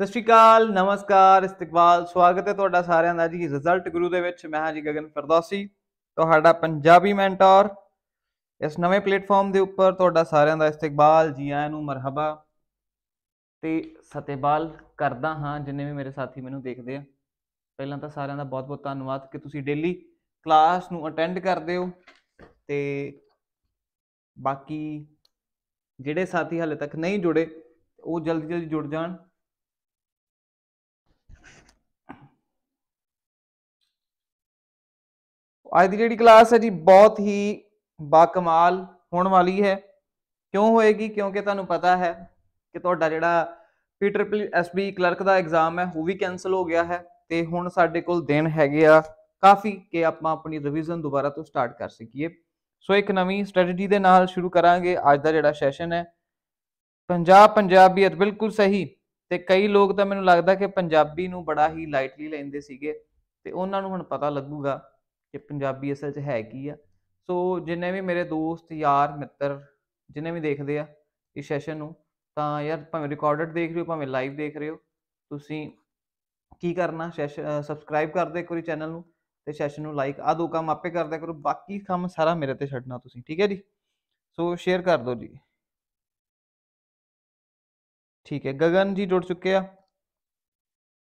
ਸਤਿ ਸ਼੍ਰੀ ਅਕਾਲ, ਨਮਸਕਾਰ, ਇਸਤਕਬਾਲ। ਸਵਾਗਤ ਹੈ ਤੁਹਾਡਾ ਸਾਰਿਆਂ ਦਾ ਜੀ ਰਿਜ਼ਲਟ ਗੁਰੂ ਦੇ ਵਿੱਚ। ਮੈਂ ਹਾਂ ਜੀ ਗਗਨ ਫਿਰਦੌਸੀ, ਤੁਹਾਡਾ ਪੰਜਾਬੀ ਮੈਂਟਰ। ਇਸ ਨਵੇਂ ਪਲੇਟਫਾਰਮ ਦੇ ਉੱਪਰ ਤੁਹਾਡਾ ਸਾਰਿਆਂ ਦਾ ਇਸਤਕਬਾਲ, ਜੀ ਆਇਆਂ ਨੂੰ ਮਰਹਬਾ। ਤੇ ਸਤਿਬਾਲ ਕਰਦਾ ਹਾਂ, ਜਿੰਨੇ ਵੀ ਮੇਰੇ ਸਾਥੀ ਮੈਨੂੰ ਦੇਖਦੇ ਆ। ਪਹਿਲਾਂ ਤਾਂ ਸਾਰਿਆਂ ਦਾ ਬਹੁਤ-ਬਹੁਤ ਧੰਨਵਾਦ ਕਿ ਤੁਸੀਂ ਡੇਲੀ ਕਲਾਸ ਨੂੰ ਅਟੈਂਡ ਕਰਦੇ ਹੋ। ਤੇ ਬਾਕੀ ਜਿਹੜੇ ਸਾਥੀ ਹਾਲੇ ਤੱਕ ਨਹੀਂ ਜੁੜੇ, ਉਹ ਜਲਦੀ ਜਲਦੀ ਜੁੜ ਜਾਣ। ਅੱਜ ਦੀ ਜਿਹੜੀ ਕਲਾਸ ਹੈ ਜੀ, ਬਹੁਤ ਹੀ ਬਾਕਮਾਲ ਹੋਣ ਵਾਲੀ ਹੈ। ਕਿਉਂ ਹੋਏਗੀ? ਕਿਉਂਕਿ ਤੁਹਾਨੂੰ ਪਤਾ ਹੈ ਕਿ ਤੁਹਾਡਾ ਜਿਹੜਾ ਪੀ ਟ੍ਰਿਪਲ ਐਸਬੀ ਕਲਰਕ ਦਾ ਐਗਜ਼ਾਮ ਹੈ, ਉਹ ਵੀ ਕੈਨਸਲ ਹੋ ਗਿਆ ਹੈ ਤੇ ਹੁਣ ਸਾਡੇ ਕੋਲ ਦਿਨ ਹੈਗੇ ਆ ਕਾਫੀ ਕਿ ਆਪਾਂ ਆਪਣੀ ਰਿਵੀਜ਼ਨ ਦੁਬਾਰਾ ਤੋਂ ਸਟਾਰਟ ਕਰ ਸਕੀਏ। ਸੋ ਇੱਕ ਨਵੀਂ ਸਟ੍ਰੈਟਜੀ ਦੇ ਨਾਲ ਸ਼ੁਰੂ ਕਰਾਂਗੇ। ਅੱਜ ਦਾ ਜਿਹੜਾ ਸੈਸ਼ਨ ਹੈ, ਪੰਜਾਬ ਪੰਜਾਬੀਅਤ ਬਿਲਕੁਲ ਸਹੀ ਤੇ ਕਈ ਲੋਕ ਤਾਂ ਮੈਨੂੰ ਲੱਗਦਾ ਕਿ ਪੰਜਾਬੀ ਨੂੰ ਬੜਾ ਹੀ ਲਾਈਟਲੀ ਲੈਂਦੇ ਸੀਗੇ ਤੇ ਉਹਨਾਂ ਨੂੰ ਹੁਣ ਪਤਾ ਲੱਗੂਗਾ ਕਿ ਪੰਜਾਬੀ ਅਸਲ 'ਚ ਹੈ ਕੀ ਆ। ਸੋ ਜਿੰਨੇ ਵੀ ਮੇਰੇ ਦੋਸਤ, ਯਾਰ, ਮਿੱਤਰ ਜਿੰਨੇ ਵੀ ਦੇਖਦੇ ਆ ਇਸ ਸੈਸ਼ਨ ਨੂੰ, ਤਾਂ ਯਾਰ ਭਾਵੇਂ ਰਿਕਾਰਡਡ ਦੇਖ ਰਹੇ ਹੋ, ਭਾਵੇਂ ਲਾਈਵ ਦੇਖ ਰਹੇ ਹੋ, ਤੁਸੀਂ ਕੀ ਕਰਨਾ ਸੈਸ਼ਨ ਸਬਸਕ੍ਰਾਈਬ ਕਰ ਦਿਓ ਇੱਕ ਚੈਨਲ ਨੂੰ ਤੇ ਸੈਸ਼ਨ ਨੂੰ ਲਾਈਕ ਆ ਦੋ ਕੰਮ ਆਪੇ ਕਰ ਕਰੋ, ਬਾਕੀ ਕੰਮ ਸਾਰਾ ਮੇਰੇ ਤੇ ਛੱਡਣਾ ਤੁਸੀਂ, ਠੀਕ ਹੈ ਜੀ? ਸੋ ਸ਼ੇਅਰ ਕਰ ਦਿਓ ਜੀ। ਠੀਕ ਹੈ, ਗਗਨ ਜੀ ਜੁੜ ਚੁੱਕੇ ਆ।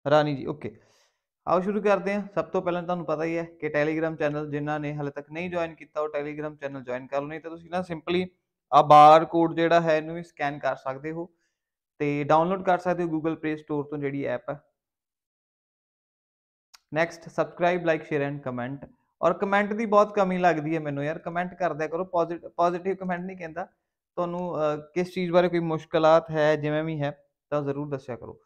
ਰਾਣੀ ਜੀ ਓਕੇ ਆਓ ਸ਼ੁਰੂ ਕਰਦੇ ਹਾਂ। ਸਭ ਤੋਂ ਪਹਿਲਾਂ ਤੁਹਾਨੂੰ ਪਤਾ ਹੀ ਹੈ ਕਿ ਟੈਲੀਗ੍ਰam ਚੈਨਲ ਜਿਨ੍ਹਾਂ ਨੇ ਹਲੇ ਤੱਕ ਨਹੀਂ ਜੁਆਇਨ ਕੀਤਾ, ਉਹ ਟੈਲੀਗ੍ਰam ਚੈਨਲ ਜੁਆਇਨ ਕਰ ਲਓ, ਨਹੀਂ ਤਾਂ ਤੁਸੀਂ ਨਾ ਸਿੰਪਲੀ ਆ ਬਾਰ ਕੋਡ ਜਿਹੜਾ ਹੈ ਇਹਨੂੰ ਵੀ ਸਕੈਨ ਕਰ ਸਕਦੇ ਹੋ ਤੇ ਡਾਊਨਲੋਡ ਕਰ ਸਕਦੇ ਹੋ Google Play Store ਤੋਂ ਜਿਹੜੀ ਐਪ ਹੈ। Next subscribe like share and comment ਔਰ ਕਮੈਂਟ ਦੀ ਬਹੁਤ ਕਮੀ ਲੱਗਦੀ ਹੈ ਮੈਨੂੰ ਯਾਰ ਕਮੈਂਟ ਕਰਦਿਆ ਕਰੋ ਪੋਜ਼ਿਟਿਵ ਕਮੈਂਟ ਨਹੀਂ ਕਹਿੰਦਾ। ਤੁਹਾਨੂੰ ਕਿਸ ਚੀਜ਼ ਬਾਰੇ ਕੋਈ ਮੁਸ਼ਕਲਾਤ ਹੈ, ਜਿਵੇਂ ਵੀ ਹੈ, ਤਾਂ ਜ਼ਰੂਰ ਦੱਸਿਆ ਕਰੋ।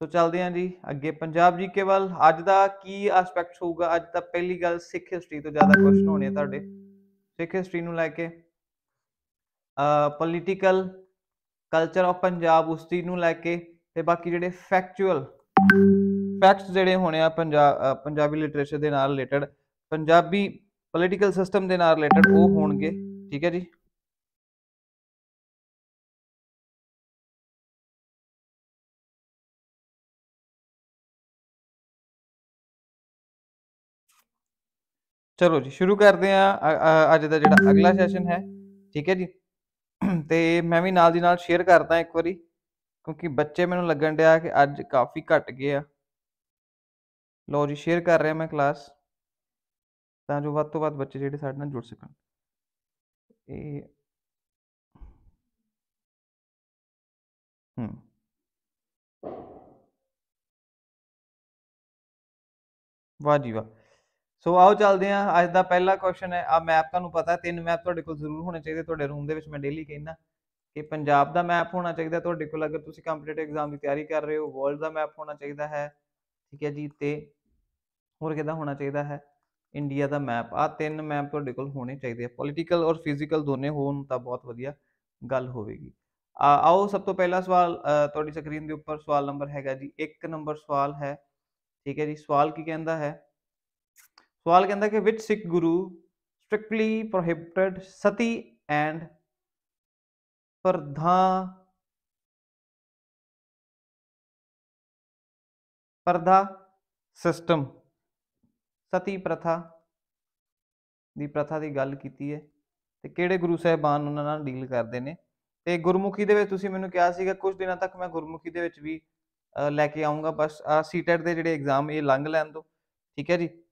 ਸੋ ਚੱਲਦੇ ਹਾਂ ਜੀ ਅੱਗੇ ਪੰਜਾਬ ਜੀ ਕੇਵਲ ਅੱਜ ਦਾ ਕੀ ਐਸਪੈਕਟ ਹੋਊਗਾ? ਅੱਜ ਤਾਂ ਪਹਿਲੀ ਗੱਲ ਸਿੱਖ ਹਿਸਟਰੀ ਤੋਂ ਜ਼ਿਆਦਾ ਕੁਐਸਚਨ ਹੋਣੇ ਤੁਹਾਡੇ। ਸਿੱਖ ਹਿਸਟਰੀ ਨੂੰ ਲੈ ਕੇ a political culture of Punjab ਉਸ ਚੀਜ਼ ਨੂੰ ਲੈ ਕੇ ਤੇ ਬਾਕੀ ਜਿਹੜੇ ਫੈਕਚੁਅਲ ਫੈਕਟਸ ਜਿਹੜੇ ਹੋਣੇ ਆ ਪੰਜਾਬ ਪੰਜਾਬੀ ਲਿਟਰੇਚਰ ਦੇ ਨਾਲ ਰਿਲੇਟਡ ਪੰਜਾਬੀ ਪੋਲੀਟੀਕਲ ਸਿਸਟਮ ਦੇ ਨਾਲ ਰਿਲੇਟਡ ਉਹ ਹੋਣਗੇ। ਠੀਕ ਹੈ ਜੀ? ਚਲੋ ਜੀ, ਸ਼ੁਰੂ ਕਰਦੇ ਆ ਅੱਜ ਦਾ ਜਿਹੜਾ ਅਗਲਾ ਸੈਸ਼ਨ ਹੈ, ਠੀਕ ਹੈ ਜੀ। ਤੇ ਮੈਂ ਵੀ ਨਾਲ ਦੀ ਨਾਲ ਸ਼ੇਅਰ ਕਰਦਾ ਇੱਕ ਵਾਰੀ, ਕਿਉਂਕਿ ਬੱਚੇ ਮੈਨੂੰ ਲੱਗਣ ਡਿਆ ਕਿ ਅੱਜ ਕਾਫੀ ਘਟ ਗਏ ਆ। ਲਓ ਜੀ ਸ਼ੇਅਰ ਕਰ ਰਿਹਾ ਮੈਂ ਕਲਾਸ ਤਾਂ ਜੋ ਵੱਧ ਤੋਂ ਵੱਧ ਬੱਚੇ ਜਿਹੜੇ ਸਾਡੇ ਨਾਲ ਜੁੜ ਸਕਣ। ਇਹ ਹੂੰ। ਵਾਹ ਜੀ ਵਾਹ। ਸੋ ਆਓ ਚੱਲਦੇ ਹਾਂ। ਅੱਜ ਦਾ ਪਹਿਲਾ ਕੁਐਸਚਨ ਹੈ। ਆ ਮੈਪ ਤੁਹਾਨੂੰ ਪਤਾ ਤਿੰਨ ਮੈਪ ਤੁਹਾਡੇ ਕੋਲ ਜ਼ਰੂਰ ਹੋਣੇ ਚਾਹੀਦੇ। ਤੁਹਾਡੇ ਰੂਮ ਦੇ ਵਿੱਚ ਮੈਂ ਡੇਲੀ ਕਹਿੰਦਾ ਕਿ ਪੰਜਾਬ ਦਾ ਮੈਪ ਹੋਣਾ ਚਾਹੀਦਾ ਤੁਹਾਡੇ ਕੋਲ। ਅਗਰ ਤੁਸੀਂ ਕੰਪੀਟੀਟਿਵ ਐਗਜ਼ਾਮ ਦੀ ਤਿਆਰੀ ਕਰ ਰਹੇ ਹੋ ਵਰਲਡ ਦਾ ਮੈਪ ਹੋਣਾ ਚਾਹੀਦਾ ਹੈ। ਠੀਕ ਹੈ ਜੀ, ਤੇ ਹੋਰ ਕਿਹਦਾ ਹੋਣਾ ਚਾਹੀਦਾ ਹੈ? ਇੰਡੀਆ ਦਾ ਮੈਪ ਆ ਤਿੰਨ ਮੈਪ ਤੁਹਾਡੇ ਕੋਲ ਹੋਣੇ ਚਾਹੀਦੇ ਆ। ਪੋਲੀਟੀਕਲ ਔਰ ਫਿਜ਼ੀਕਲ ਦੋਨੇ ਹੋਣ ਤਾਂ ਬਹੁਤ ਵਧੀਆ ਗੱਲ ਹੋਵੇਗੀ। ਆਓ ਸਭ ਤੋਂ ਪਹਿਲਾ ਸਵਾਲ ਤੁਹਾਡੀ ਸਕਰੀਨ ਦੇ ਉੱਪਰ ਸਵਾਲ ਨੰਬਰ ਹੈਗਾ ਜੀ। 1 ਨੰਬਰ ਸਵਾਲ ਹੈ। ਠੀਕ ਹੈ ਜੀ, ਸਵਾਲ ਕੀ ਕਹਿੰਦਾ ਹੈ? ਸਵਾਲ ਕਹਿੰਦਾ ਕਿ ਵਿਚ Sikh guru strictly prohibited sati and purdah purdah system sati ਪ੍ਰਥਾ ਦੀ ਪ੍ਰਥਾ ਦੀ ਗੱਲ ਕੀਤੀ ਹੈ ਤੇ ਕਿਹੜੇ ਗੁਰੂ ਸਾਹਿਬਾਨ ਉਹਨਾਂ ਨਾਲ ਡੀਲ ਕਰਦੇ ਨੇ ਤੇ ਗੁਰਮੁਖੀ ਦੇ ਵਿੱਚ ਤੁਸੀਂ ਮੈਨੂੰ ਕਿਹਾ ਸੀਗਾ ਕੁਝ ਦਿਨਾਂ ਤੱਕ ਮੈਂ ਗੁਰਮੁਖੀ ਦੇ ਵਿੱਚ ਵੀ ਲੈ ਕੇ ਆਉਂਗਾ ਬਸ ਆ ਸੀਟੈਟ ਦੇ ਜਿਹੜੇ ਐਗਜ਼ਾਮ ਇਹ ਲੰਘ ਲੈਣ ਦੋ, ਠੀਕ ਹੈ ਜੀ?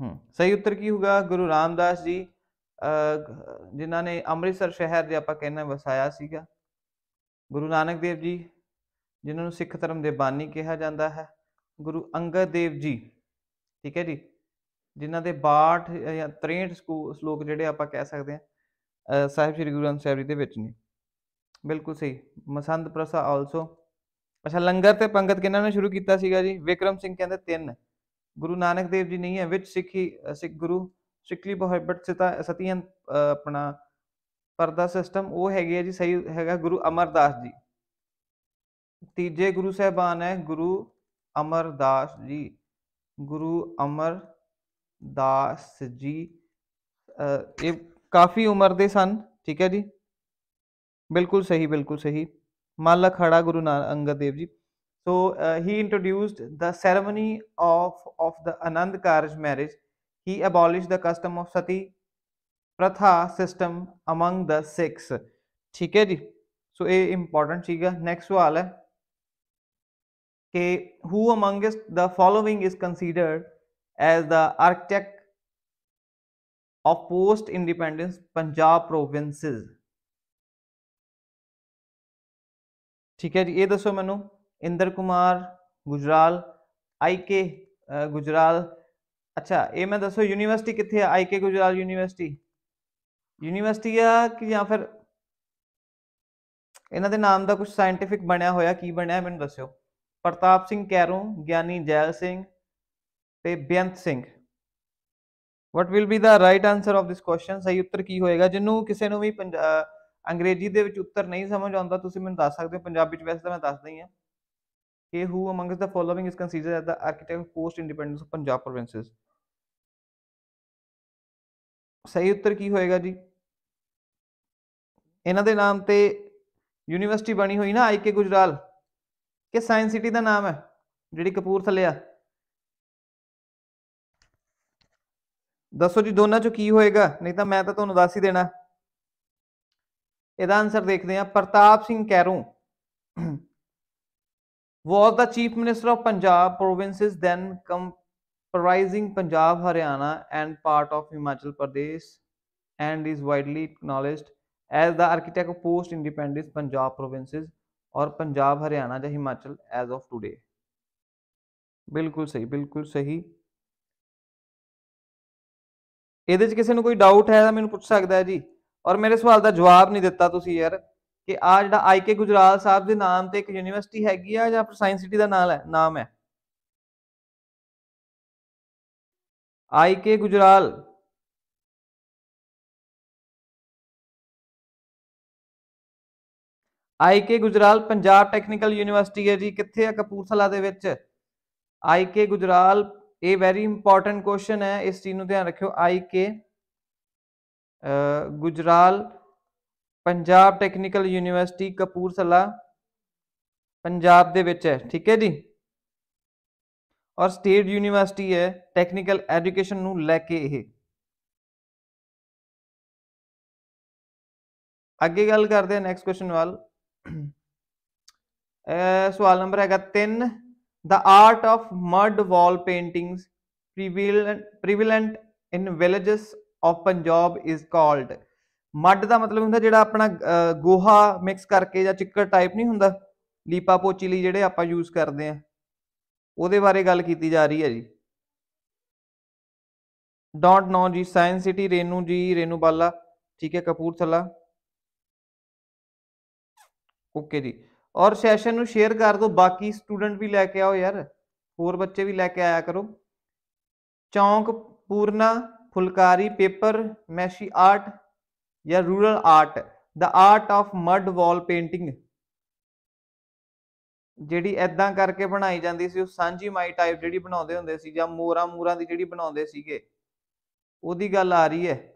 ਹੂੰ, ਸਹੀ ਉੱਤਰ ਕੀ ਹੋਗਾ ਗੁਰੂ ਰਾਮਦਾਸ ਜੀ ਜਿਨ੍ਹਾਂ ਨੇ ਅੰਮ੍ਰਿਤਸਰ ਸ਼ਹਿਰ ਦੇ ਆਪਾਂ ਕਹਿੰਦੇ ਵਸਾਇਆ ਸੀਗਾ। ਗੁਰੂ ਨਾਨਕ ਦੇਵ ਜੀ, ਜਿਨ੍ਹਾਂ ਨੂੰ ਸਿੱਖ ਧਰਮ ਦੇ ਬਾਨੀ ਕਿਹਾ ਜਾਂਦਾ ਹੈ। ਗੁਰੂ ਅੰਗਦ ਦੇਵ ਜੀ, ਠੀਕ ਹੈ ਜੀ, ਜਿਨ੍ਹਾਂ ਦੇ 62 ਜਾਂ 63 ਸ਼ਲੋਕ ਜਿਹੜੇ ਆਪਾਂ ਕਹਿ ਸਕਦੇ ਆ ਸਾਹਿਬ ਸ੍ਰੀ ਗੁਰੂ ਗ੍ਰੰਥ ਸਾਹਿਬ ਜੀ ਦੇ ਵਿੱਚ ਨੇ। ਬਿਲਕੁਲ ਸਹੀ। ਮਸੰਦ ਪ੍ਰਸਾ ਆਲਸੋ ਅੱਛਾ, ਲੰਗਰ ਤੇ ਪੰਗਤ ਕਿਹਨਾਂ ਨੇ ਸ਼ੁਰੂ ਕੀਤਾ ਸੀਗਾ ਜੀ? ਵਿਕਰਮ ਸਿੰਘ ਕਹਿੰਦੇ ਤਿੰਨ। ਗੁਰੂ ਨਾਨਕ ਦੇਵ ਜੀ ਨਹੀਂ ਹੈ, ਵਿੱਚ ਸਿੱਖੀ ਸਿੱਖ ਗੁਰੂ ਸਟ੍ਰਿਕਟਲੀ ਪ੍ਰੋਹਿਬਿਟ ਸਤਾ ਸਤੀਆਂ ਆਪਣਾ ਪਰਦਾ ਸਿਸਟਮ ਉਹ ਹੈਗੇ ਆ ਜੀ, ਸਹੀ ਹੈਗਾ ਗੁਰੂ ਅਮਰਦਾਸ ਜੀ। ਤੀਜੇ ਗੁਰੂ ਸਾਹਿਬਾਨ ਹੈ ਗੁਰੂ ਅਮਰਦਾਸ ਜੀ। ਗੁਰੂ ਅਮਰਦਾਸ ਜੀ ਇਹ ਕਾਫੀ ਉਮਰ ਦੇ ਸਨ, ਠੀਕ ਹੈ ਜੀ? ਬਿਲਕੁਲ ਸਹੀ ਬਿਲਕੁਲ ਸਹੀ। ਮੱਲ ਅਖਾੜਾ Guru Nanak Angad Dev ji. So uh, he introduced the ceremony of of the anand karj marriage he abolished the custom of sati pratha system among the sikhs ਠੀਕ ਹੈ ਜੀ ਸੋ ਇਹ ਇੰਪੋਰਟੈਂਟ ਸੀਗਾ ਨੈਕਸਟ ਸਵਾਲ ਹੈ ਕਿ who amongst the following is considered as the architect of post independence punjab provinces ਠੀਕ ਹੈ ਜੀ ਇਹ ਦੱਸੋ ਮੈਨੂੰ ਇੰਦਰ ਕੁਮਾਰ ਗੁਜਰਾਲ ਆਈਕੇ ਗੁਜਰਾਲ। ਅੱਛਾ, ਇਹ ਮੈਂ ਦੱਸੋ, ਯੂਨੀਵਰਸਿਟੀ ਕਿੱਥੇ ਆ? ਆਈਕੇ ਗੁਜਰਾਲ ਯੂਨੀਵਰਸਿਟੀ। ਯੂਨੀਵਰਸਿਟੀ ਆ ਕਿ ਜਾਂ ਫਿਰ ਇਹਨਾਂ ਦੇ ਨਾਮ ਦਾ ਕੁਝ ਸਾਇੰਟਿਫਿਕ ਬਣਿਆ ਹੋਇਆ, ਕੀ ਬਣਿਆ, ਮੈਨੂੰ ਦੱਸਿਓ। ਪ੍ਰਤਾਪ ਸਿੰਘ ਕੈਰੋਂ, ਗਿਆਨੀ ਜੈਲ ਸਿੰਘ ਤੇ Beant Singh. What will be the right answer of this question? ਸਹੀ ਉੱਤਰ ਕੀ ਹੋਏਗਾ? ਜਿਹਨੂੰ ਕਿਸੇ ਨੂੰ ਵੀ ਪੰਜ- ਅੰਗਰੇਜ਼ੀ ਦੇ ਵਿੱਚ ਉੱਤਰ ਨਹੀਂ ਸਮਝ ਆਉਂਦਾ, ਤੁਸੀਂ ਮੈਨੂੰ ਦੱਸ ਸਕਦੇ ਹੋ। ਪੰਜਾਬੀ ਚ ਵੈਸੇ ਤਾਂ ਮੈਂ ਦੱਸਦਾ ਹੀ ਹਾਂ। ਕਿ who amongst the following is considered as the architect of post independence of Punjab provinces? ਸਹੀ ਉੱਤਰ ਕੀ ਹੋਏਗਾ ਜੀ? ਇਹਨਾਂ ਦੇ ਨਾਮ ਤੇ ਯੂਨੀਵਰਸਿਟੀ ਬਣੀ ਹੋਈ ਨਾ ਆਈਕੇ ਗੁਜਰਾਲ, ਕਿ ਸਾਇੰਸ ਸਿਟੀ ਦਾ ਨਾਮ ਹੈ, ਜਿਹੜੀ ਕਪੂਰਥਲੇ ਆ। ਦੱਸੋ ਜੀ ਦੋਨਾਂ ਚੋਂ ਕੀ ਹੋਏਗਾ, ਨਹੀਂ ਤਾਂ ਮੈਂ ਤਾਂ ਤੁਹਾਨੂੰ ਦੱਸ ਹੀ ਦੇਣਾ। ਇਹਦਾ ਆਨਸਰ ਦੇਖਦੇ ਹਾਂ। ਪ੍ਰਤਾਪ Singh Kairon. was the chief minister of Punjab provinces then comprising Punjab, Haryana and part of Himachal Pradesh and is widely acknowledged as the architect of post-independence Punjab provinces or Punjab, Haryana या Himachal as of today. ਬਿਲਕੁਲ ਸਹੀ ਬਿਲਕੁਲ ਸਹੀ ਇਹਦੇ 'ਚ ਕਿਸੇ ਨੂੰ ਕੋਈ ਡਾਊਟ ਹੈ ਤਾਂ ਮੈਨੂੰ ਪੁੱਛ ਸਕਦਾ ਹੈ ਜੀ ਔਰ ਮੇਰੇ ਸਵਾਲ ਦਾ ਜਵਾਬ ਨਹੀਂ ਦਿੱਤਾ ਤੁਸੀਂ ਯਾਰ ਕਿ ਆ ਜਿਹੜਾ ਆਈਕੇ ਗੁਜਰਾਲ ਸਾਹਿਬ ਦੇ ਨਾਮ ਤੇ ਇੱਕ ਯੂਨੀਵਰਸਿਟੀ ਹੈਗੀ ਆ ਜਾਂ ਸਾਇੰਸ ਸਿਟੀ ਦਾ ਨਾਮ ਹੈ ਨਾਮ ਹੈ? IK Gujral. IK Gujral Punjab Technical University ਹੈ ਜੀ, ਕਿੱਥੇ ਆ ਕਪੂਰਥਲਾ ਦੇ ਵਿੱਚ? ਆਈਕੇ ਗੁਜਰਾਲ, ਇਹ ਵੈਰੀ ਇੰਪੋਰਟੈਂਟ ਕੁਐਸਚਨ ਹੈ, ਇਸ ਚੀਜ਼ ਨੂੰ ਧਿਆਨ ਰੱਖਿਓ। IK Gujral Punjab Technical University Kapurthala, Punjab ਦੇ ਵਿੱਚ ਹੈ, ਠੀਕ ਹੈ ਜੀ? ਔਰ ਸਟੇਟ ਯੂਨੀਵਰਸਿਟੀ ਹੈ ਟੈਕਨੀਕਲ ਐਜੂਕੇਸ਼ਨ ਨੂੰ ਲੈ ਕੇ ਇਹ। ਅੱਗੇ ਗੱਲ ਕਰਦੇ ਹਾਂ ਨੈਕਸਟ ਕੁਐਸਚਨ ਵੱਲ। ਸਵਾਲ ਨੰਬਰ ਹੈਗਾ 3 the art of mud wall paintings prevalent prevalent in villages of punjab is called mud ਦਾ ਮਤਲਬ ਹੁੰਦਾ ਜਿਹੜਾ ਆਪਣਾ ਗੋਹਾ ਮਿਕਸ ਕਰਕੇ ਜਾਂ ਚਿੱਕੜ ਟਾਈਪ ਨਹੀਂ ਹੁੰਦਾ? ਲੀਪਾ ਪੋਚੀ ਲਈ ਜਿਹੜੇ ਆਪਾਂ ਯੂਜ਼ ਕਰਦੇ ਆ ਉਹਦੇ ਬਾਰੇ ਗੱਲ ਕੀਤੀ ਜਾ ਰਹੀ ਹੈ ਜੀ। ਡੋਂਟ ਨੋ ਜੀ, ਸਾਇੰਸ ਸਿਟੀ, ਰੇਨੂ ਜੀ, ਰੇਨੂ ਬਾਲਾ, ਠੀਕ ਹੈ, ਕਪੂਰਥਲਾ। ਓਕੇ ਜੀ। ਔਰ ਸੈਸ਼ਨ ਨੂੰ ਸ਼ੇਅਰ ਕਰ ਦਿਓ, ਬਾਕੀ ਸਟੂਡੈਂਟ ਵੀ ਲੈ ਕੇ ਆਓ ਯਾਰ। ਹੋਰ ਬੱਚੇ ਵੀ ਲੈ ਕੇ ਆਇਆ ਕਰੋ। Chowk, Poorna, phulkari paper mache art ਜਾਂ rural art the art of mud wall painting ਜਿਹੜੀ ਐਦਾਂ ਕਰਕੇ ਬਣਾਈ ਜਾਂਦੀ ਸੀ, ਉਹ ਸਾਂਝੀ ਮਾਈ ਟਾਈਪ ਜਿਹੜੀ ਬਣਾਉਂਦੇ ਹੁੰਦੇ ਸੀ, ਜਾਂ ਮੋਰਾ ਮੂਰਾਂ ਦੀ ਜਿਹੜੀ ਬਣਾਉਂਦੇ ਸੀਗੇ, ਉਹਦੀ ਗੱਲ ਆ ਰਹੀ ਹੈ।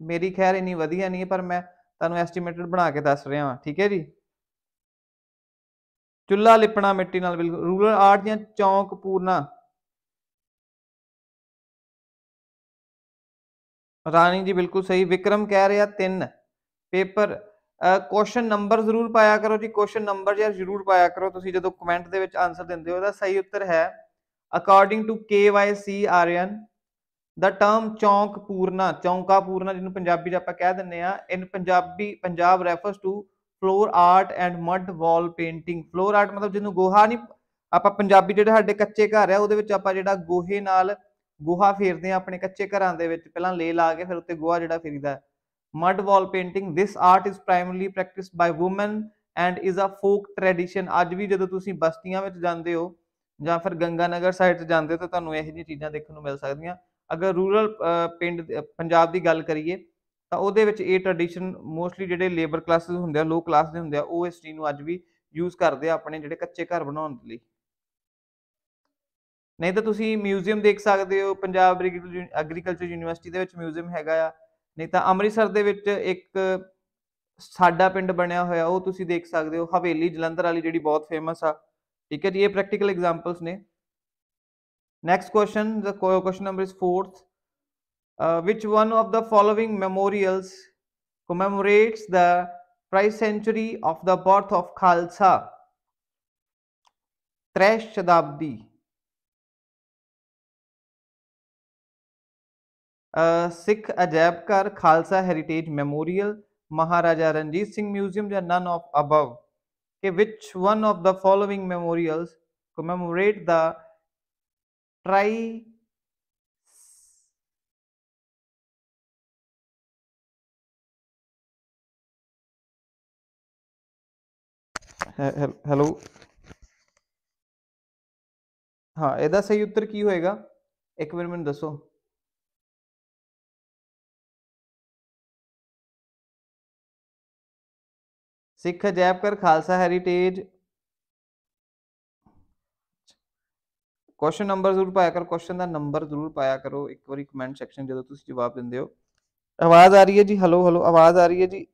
ਮੇਰੀ ਖੈਰ ਇੰਨੀ ਵਧੀਆ ਨਹੀਂ ਪਰ ਮੈਂ ਤੁਹਾਨੂੰ ਐਸਟੀਮੇਟਡ ਬਣਾ ਕੇ ਦੱਸ ਰਿਹਾ ਹਾਂ ਠੀਕ ਹੈ ਜੀ? ਚੁੱਲਾ ਲਿਪਣਾ ਮਿੱਟੀ ਨਾਲ ਬਿਲਕੁਲ ਰੂਰਲ ਆਰਟ ਦੀਆਂ ਚੌਂਕ ਪੂਰਨਾ ਰਾਣੀ ਜੀ ਬਿਲਕੁਲ ਸਹੀ। ਵਿਕਰਮ ਕਹਿ ਰਿਹਾ ਤਿੰਨ। ਪੇਪਰ ਕੁਐਸਚਨ ਨੰਬਰ ਜ਼ਰੂਰ ਪਾਇਆ ਕਰੋ ਜੀ। ਕੁਐਸਚਨ ਨੰਬਰ ਯਾਰ ਜ਼ਰੂਰ ਪਾਇਆ ਕਰੋ। ਤੁਸੀਂ ਜਦੋਂ ਕਮੈਂਟ ਦੇ ਵਿੱਚ ਆਨਸਰ ਦਿੰਦੇ ਹੋ ਇਹਦਾ ਸਹੀ ਉੱਤਰ ਹੈ। According to KYC Aryan the term Chowk Poorna, ਚੌਂਕਾ ਪੂਰਨਾ ਜਿਹਨੂੰ ਪੰਜਾਬੀ 'ਚ ਆਪਾਂ ਕਹਿ ਦਿੰਨੇ ਆ in Punjabi, Punjab refers to floor art and mud wall painting floor art ਮਤਲਬ ਜਿਹਨੂੰ ਗੋਹਾ ਨਹੀਂ, ਆਪਾਂ ਪੰਜਾਬੀ ਜਿਹੜੇ ਸਾਡੇ ਕੱਚੇ ਘਰ ਆ, ਉਹਦੇ ਵਿੱਚ ਆਪਾਂ ਜਿਹੜਾ ਗੋਹੇ ਨਾਲ ਗੋਹਾ ਫੇਰਦੇ ਆ ਆਪਣੇ ਕੱਚੇ ਘਰਾਂ ਦੇ ਵਿੱਚ, ਪਹਿਲਾਂ ਲੇ ਲਾ ਕੇ ਫਿਰ ਉੱਤੇ ਗੋਹਾ ਜਿਹੜਾ ਫੇਰੀਦਾ mud wall painting this art is primarily practised by women and is a folk tradition ਅੱਜ ਵੀ ਜਦੋਂ ਤੁਸੀਂ ਬਸਤੀਆਂ ਵਿੱਚ ਜਾਂਦੇ ਹੋ ਜਾਂ ਫਿਰ ਗੰਗਾਨਗਰ ਸਾਈਡ ਤੇ ਜਾਂਦੇ ਹੋ ਤਾਂ ਤੁਹਾਨੂੰ ਇਹੋ ਜਿਹੀਆਂ ਚੀਜ਼ਾਂ ਦੇਖਣ ਨੂੰ ਮਿਲ ਸਕਦੀਆਂ। ਅਗਰ ਰੂਰਲ ਪਿੰਡ ਪੰਜਾਬ ਦੀ ਗੱਲ ਕਰੀਏ ਤਾਂ ਉਹਦੇ ਵਿੱਚ ਇਹ ਟ੍ਰੈਡੀਸ਼ਨ ਮੋਸਟਲੀ ਜਿਹੜੇ ਲੇਬਰ ਕਲਾਸਿਸ ਹੁੰਦੇ ਆ ਲੋ ਕਲਾਸ ਦੇ ਹੁੰਦੇ ਆ, ਉਹ ਇਸ ਚੀਜ਼ ਨੂੰ ਅੱਜ ਵੀ ਯੂਜ਼ ਕਰਦੇ ਆ ਆਪਣੇ ਜਿਹੜੇ ਕੱਚੇ ਘਰ ਬਣਾਉਣ ਦੇ ਲਈ। ਨਹੀਂ ਤਾਂ ਤੁਸੀਂ ਮਿਊਜ਼ੀਅਮ ਦੇਖ ਸਕਦੇ ਹੋ ਪੰਜਾਬ ਐਗਰੀਕਲਚਰ ਯੂਨੀਵਰਸਿਟੀ ਦੇ ਵਿੱਚ ਮਿਊਜ਼ੀਅਮ ਹੈਗਾ ਆ ਨਹੀਂ ਤਾਂ ਅੰਮ੍ਰਿਤਸਰ ਦੇ ਵਿੱਚ ਇੱਕ ਸਾਡਾ ਪਿੰਡ ਬਣਿਆ ਹੋਇਆ ਉਹ ਤੁਸੀਂ ਦੇਖ ਸਕਦੇ ਹੋ ਹਵੇਲੀ ਜਲੰਧਰ ਵਾਲੀ ਜਿਹੜੀ ਬਹੁਤ ਫੇਮਸ ਆ ਠੀਕ ਹੈ ਜੀ ਇਹ ਪ੍ਰੈਕਟੀਕਲ ਐਗਜ਼ਾਮਪਲਸ ਨੇ। ਨੈਕਸਟ ਕੁਐਸਚਨ ਦਾ question ਨੰਬਰ is fourth uh, which one of the following memorials commemorates the tricentenary of the birth of khalsa? ਤ੍ਰੈ ਸ਼ਤਾਬਦੀ। ਸਿੱਖ ਅਜਾਇਬ ਘਰ Khalsa Heritage Memorial Maharaja Ranjit Singh museum ਜਾਂ ਨਨ ਆਫ ਅਬਵ ਕਿ which one of the following memorials commemorate the tri hello ਹਾਂ ਇਹਦਾ ਸਹੀ ਉੱਤਰ ਕੀ ਹੋਏਗਾ ਇੱਕ ਵਾਰ ਮੈਨੂੰ ਸਿੱਖ ਅਜਾਇਬ ਘਰ ਖਾਲਸਾ ਹੈਰੀਟੇਜ ਕੁਐਸਚਨ ਨੰਬਰ ਜ਼ਰੂਰ ਪਾਇਆ ਕਰੋ ਕੁਐਸਚਨ ਦਾ ਨੰਬਰ ਜ਼ਰੂਰ ਪਾਇਆ ਕਰੋ ਇੱਕ ਵਾਰੀ ਕਮੈਂਟ ਸੈਕਸ਼ਨ ਜਦੋਂ ਤੁਸੀਂ ਜਵਾਬ ਦਿੰਦੇ ਹੋ ਆਵਾਜ਼ ਆ ਰਹੀ ਹੈ ਜੀ ਹਲੋ ਹਲੋ ਆਵਾਜ਼ ਆ ਰਹੀ ਹੈ ਜੀ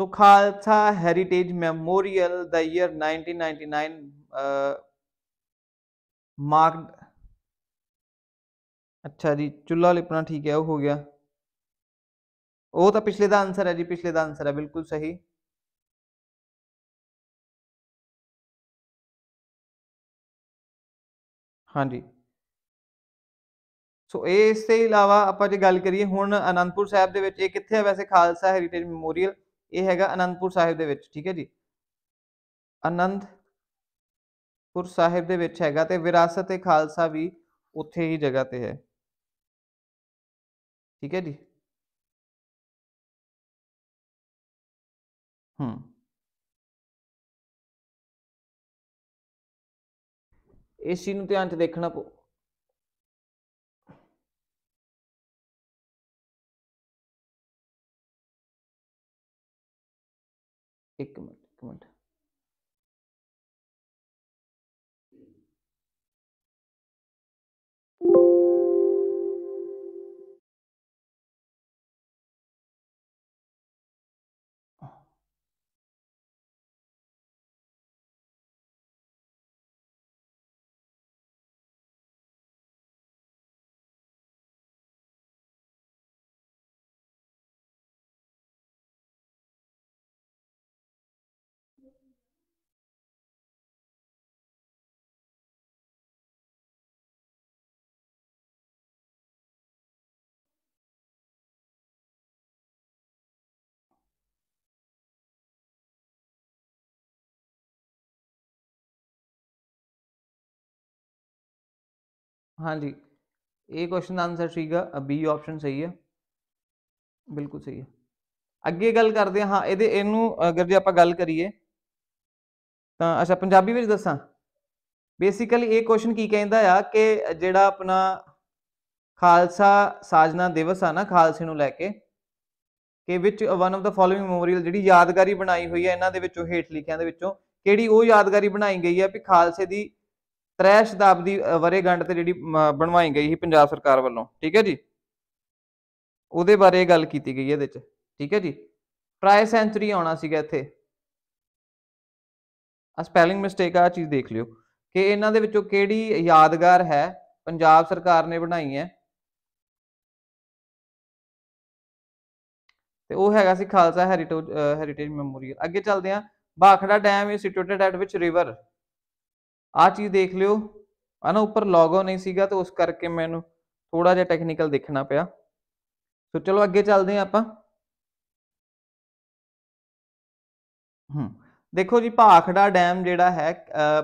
So Khalsa Heritage Memorial, the year 1999 uh, marked ਅੱਛਾ ਜੀ, ਚੁੱਲ੍ਹਾ ਲਿਪਣਾ ਠੀਕ ਹੈ, ਉਹ ਹੋ ਗਿਆ। ਉਹ ਤਾਂ ਪਿਛਲੇ ਦਾ ਆਨਸਰ ਹੈ ਜੀ, ਪਿਛਲੇ ਦਾ ਆਨਸਰ ਹੈ, ਬਿਲਕੁਲ ਸਹੀ। ਹਾਂਜੀ। ਸੋ ਇਹ ਇਸ ਤੋਂ ਇਲਾਵਾ ਆਪਾਂ ਜੇ ਗੱਲ ਕਰੀਏ, ਹੁਣ ਅਨੰਦਪੁਰ ਸਾਹਿਬ ਦੇ ਵਿੱਚ ਇਹ ਕਿੱਥੇ ਹੈ ਵੈਸੇ ਖਾਲਸਾ ਹੈਰੀਟੇਜ ਮੈਮੋਰੀਅਲ ਇਹ ਹੈਗਾ ਅਨੰਦਪੁਰ ਸਾਹਿਬ ਦੇ ਵਿੱਚ, ਠੀਕ ਹੈ ਜੀ। ਅਨੰਦਪੁਰ ਸਾਹਿਬ ਦੇ ਵਿੱਚ ਹੈਗਾ ਤੇ ਵਿਰਾਸਤ e ਖਾਲਸਾ ਵੀ ਉੱਥੇ ਹੀ ਜਗ੍ਹਾ ਤੇ ਹੈ। ਠੀਕ ਹੈ ਜੀ? ਹੂੰ। ਇਸ ਚੀਜ਼ ਨੂੰ ਧਿਆਨ ਚ ਦੇਖਣਾ ਪਊ। ਇੱਕ ਹਾਂਜੀ। ਇਹ ਕੁਐਸਚਨ ਦਾ ਆਨਸਰ ਸੀਗਾ ਬੀ ਆਪਸ਼ਨ ਸਹੀ ਹੈ ਬਿਲਕੁਲ ਸਹੀ ਹੈ ਅੱਗੇ ਗੱਲ ਕਰਦੇ ਹਾਂ, ਇਹਦੇ, ਇਹਨੂੰ ਅਗਰ ਜੇ ਆਪਾਂ ਗੱਲ ਕਰੀਏ, ਤਾਂ ਅੱਛਾ, ਪੰਜਾਬੀ ਵਿੱਚ ਦੱਸਾਂ। ਬੇਸਿਕਲੀ ਇਹ ਕੁਐਸਚਨ ਕੀ ਕਹਿੰਦਾ ਆ ਕਿ ਜਿਹੜਾ ਆਪਣਾ ਖਾਲਸਾ ਸਾਜਨਾ ਦਿਵਸ ਆ ਨਾ, ਖਾਲਸੇ ਨੂੰ ਲੈ ਕੇ, ਕਿ which one of the following memorial ਜਿਹੜੀ ਯਾਦਗਾਰੀ ਬਣਾਈ ਹੋਈ ਹੈ ਇਹਨਾਂ ਦੇ ਵਿੱਚੋਂ ਹੇਠ ਲਿਖਿਆਂ ਦੇ ਵਿੱਚੋਂ, ਕਿਹੜੀ ਉਹ ਯਾਦਗਾਰੀ ਬਣਾਈ ਗਈ ਹੈ ਵੀ ਖਾਲਸੇ ਦੀ ਤ੍ਰੈ ਸ਼ਤਾਬਦੀ ਵਰੇਗੰਢ ਤੇ ਜਿਹੜੀ ਬਣਵਾਈ ਗਈ ਸੀ ਪੰਜਾਬ ਸਰਕਾਰ ਵੱਲੋਂ, ਠੀਕ ਹੈ ਜੀ? ਉਹਦੇ ਬਾਰੇ ਗੱਲ ਕੀਤੀ ਗਈ ਇਹਦੇ ਵਿੱਚ ਠੀਕ ਹੈ ਜੀ? ਟ੍ਰਾਈ ਸੈਂਚੁਰੀ ਆਉਣਾ ਸੀਗਾ ਇੱਥੇ। ਆ ਸਪੈਲਿੰਗ ਮਿਸਟੇਕ ਆ ਚੀਜ਼ ਦੇਖ ਲਿਓ ਕਿ ਇਹਨਾਂ ਦੇ ਵਿੱਚੋਂ ਕਿਹੜੀ ਯਾਦਗਾਰ ਹੈ ਪੰਜਾਬ ਸਰਕਾਰ ਨੇ ਬਣਾਈ ਹੈ। ਤੇ ਉਹ ਹੈਗਾ ਸੀ ਖਾਲਸਾ ਹੈਰੀਟੇਜ ਹੈਰੀਟੇਜ ਮੈਮੋਰੀਅਲ ਅੱਗੇ ਚੱਲਦੇ ਆ Bhakra dam is situated at which river ਆ ਚੀਜ਼ ਦੇਖ ਲਿਓ। ਆ ਨਾ ਉੱਪਰ ਲੋਗੋ ਨਹੀਂ ਸੀਗਾ ਤਾਂ ਉਸ ਕਰਕੇ ਮੈਨੂੰ ਥੋੜਾ ਜਿਹਾ ਟੈਕਨੀਕਲ ਦੇਖਣਾ ਪਿਆ। ਸੋ ਚਲੋ ਅੱਗੇ ਚੱਲਦੇ ਹਾਂ ਆਪਾਂ। ਹੂੰ, ਦੇਖੋ ਜੀ ਭਾਖੜਾ ਡੈਮ ਜਿਹੜਾ ਹੈ